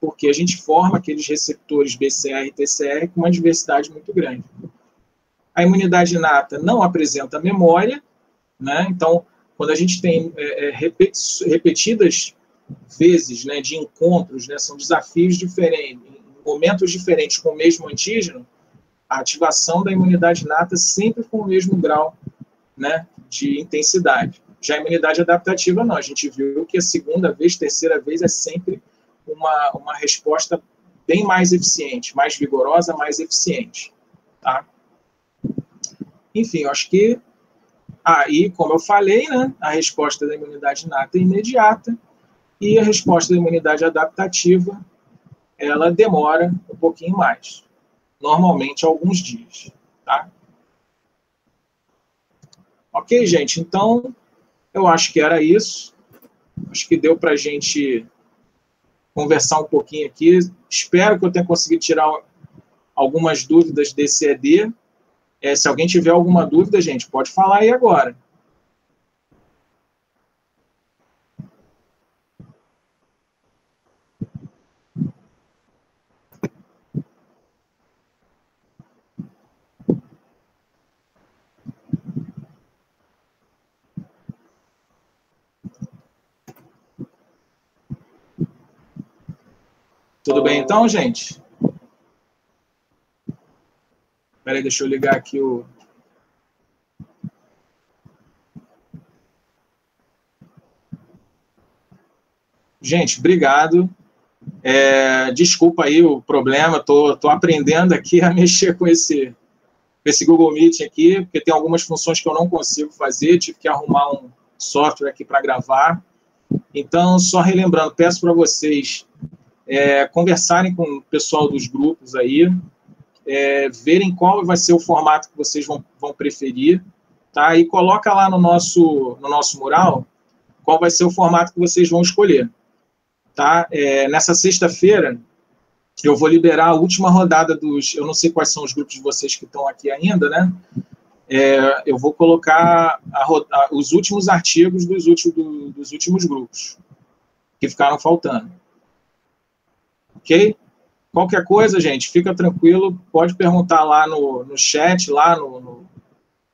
Speaker 1: porque a gente forma aqueles receptores BCR e TCR com uma diversidade muito grande. A imunidade inata não apresenta memória, né? Então, quando a gente tem é, é repetidas vezes né, de encontros, né, são desafios diferentes, momentos diferentes com o mesmo antígeno, a ativação da imunidade inata sempre com o mesmo grau né, de intensidade. Já a imunidade adaptativa, não. A gente viu que a segunda vez, terceira vez é sempre uma, uma resposta bem mais eficiente, mais vigorosa, mais eficiente. Tá? Enfim, eu acho que aí, como eu falei, né, a resposta da imunidade inata é imediata e a resposta da imunidade adaptativa ela demora um pouquinho mais, normalmente alguns dias, tá? Ok, gente? Então, eu acho que era isso. Acho que deu para a gente conversar um pouquinho aqui. Espero que eu tenha conseguido tirar algumas dúvidas desse ED. É, se alguém tiver alguma dúvida, gente, pode falar aí agora. Tudo bem então, gente? Espera aí, deixa eu ligar aqui o... Gente, obrigado. É, desculpa aí o problema, tô, tô aprendendo aqui <laughs> a mexer com esse, esse Google Meet aqui, porque tem algumas funções que eu não consigo fazer, tive que arrumar um, software aqui para gravar. Então, só relembrando, peço para vocês é, conversarem com o pessoal dos grupos aí, é, verem qual vai ser o formato que vocês vão, vão preferir, tá? E coloca lá no nosso, no nosso mural qual vai ser o formato que vocês vão escolher, tá? É, nessa sexta-feira, eu vou liberar a última rodada dos. Eu não sei quais são os grupos de vocês que estão aqui ainda, né? É, eu vou colocar a, a, os últimos artigos dos últimos, do, dos últimos grupos que ficaram faltando. Ok? Qualquer coisa, gente, fica tranquilo, pode perguntar lá no, no chat, lá no, no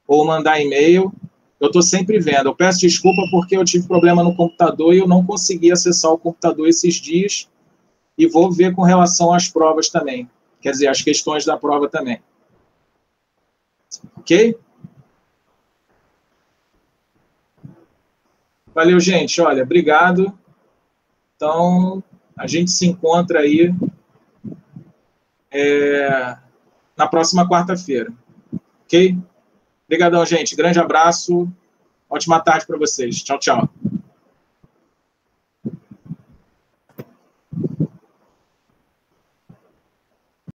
Speaker 1: ou mandar e-mail. Eu estou sempre vendo. Eu peço desculpa porque eu tive problema no computador e eu não consegui acessar o computador esses dias e vou ver com relação às provas também. Quer dizer, as questões da prova também. Ok? Valeu, gente. Olha, obrigado. Então, a gente se encontra aí é, na próxima quarta-feira. Ok? Obrigadão, gente. Grande abraço. Ótima tarde para vocês. Tchau, tchau.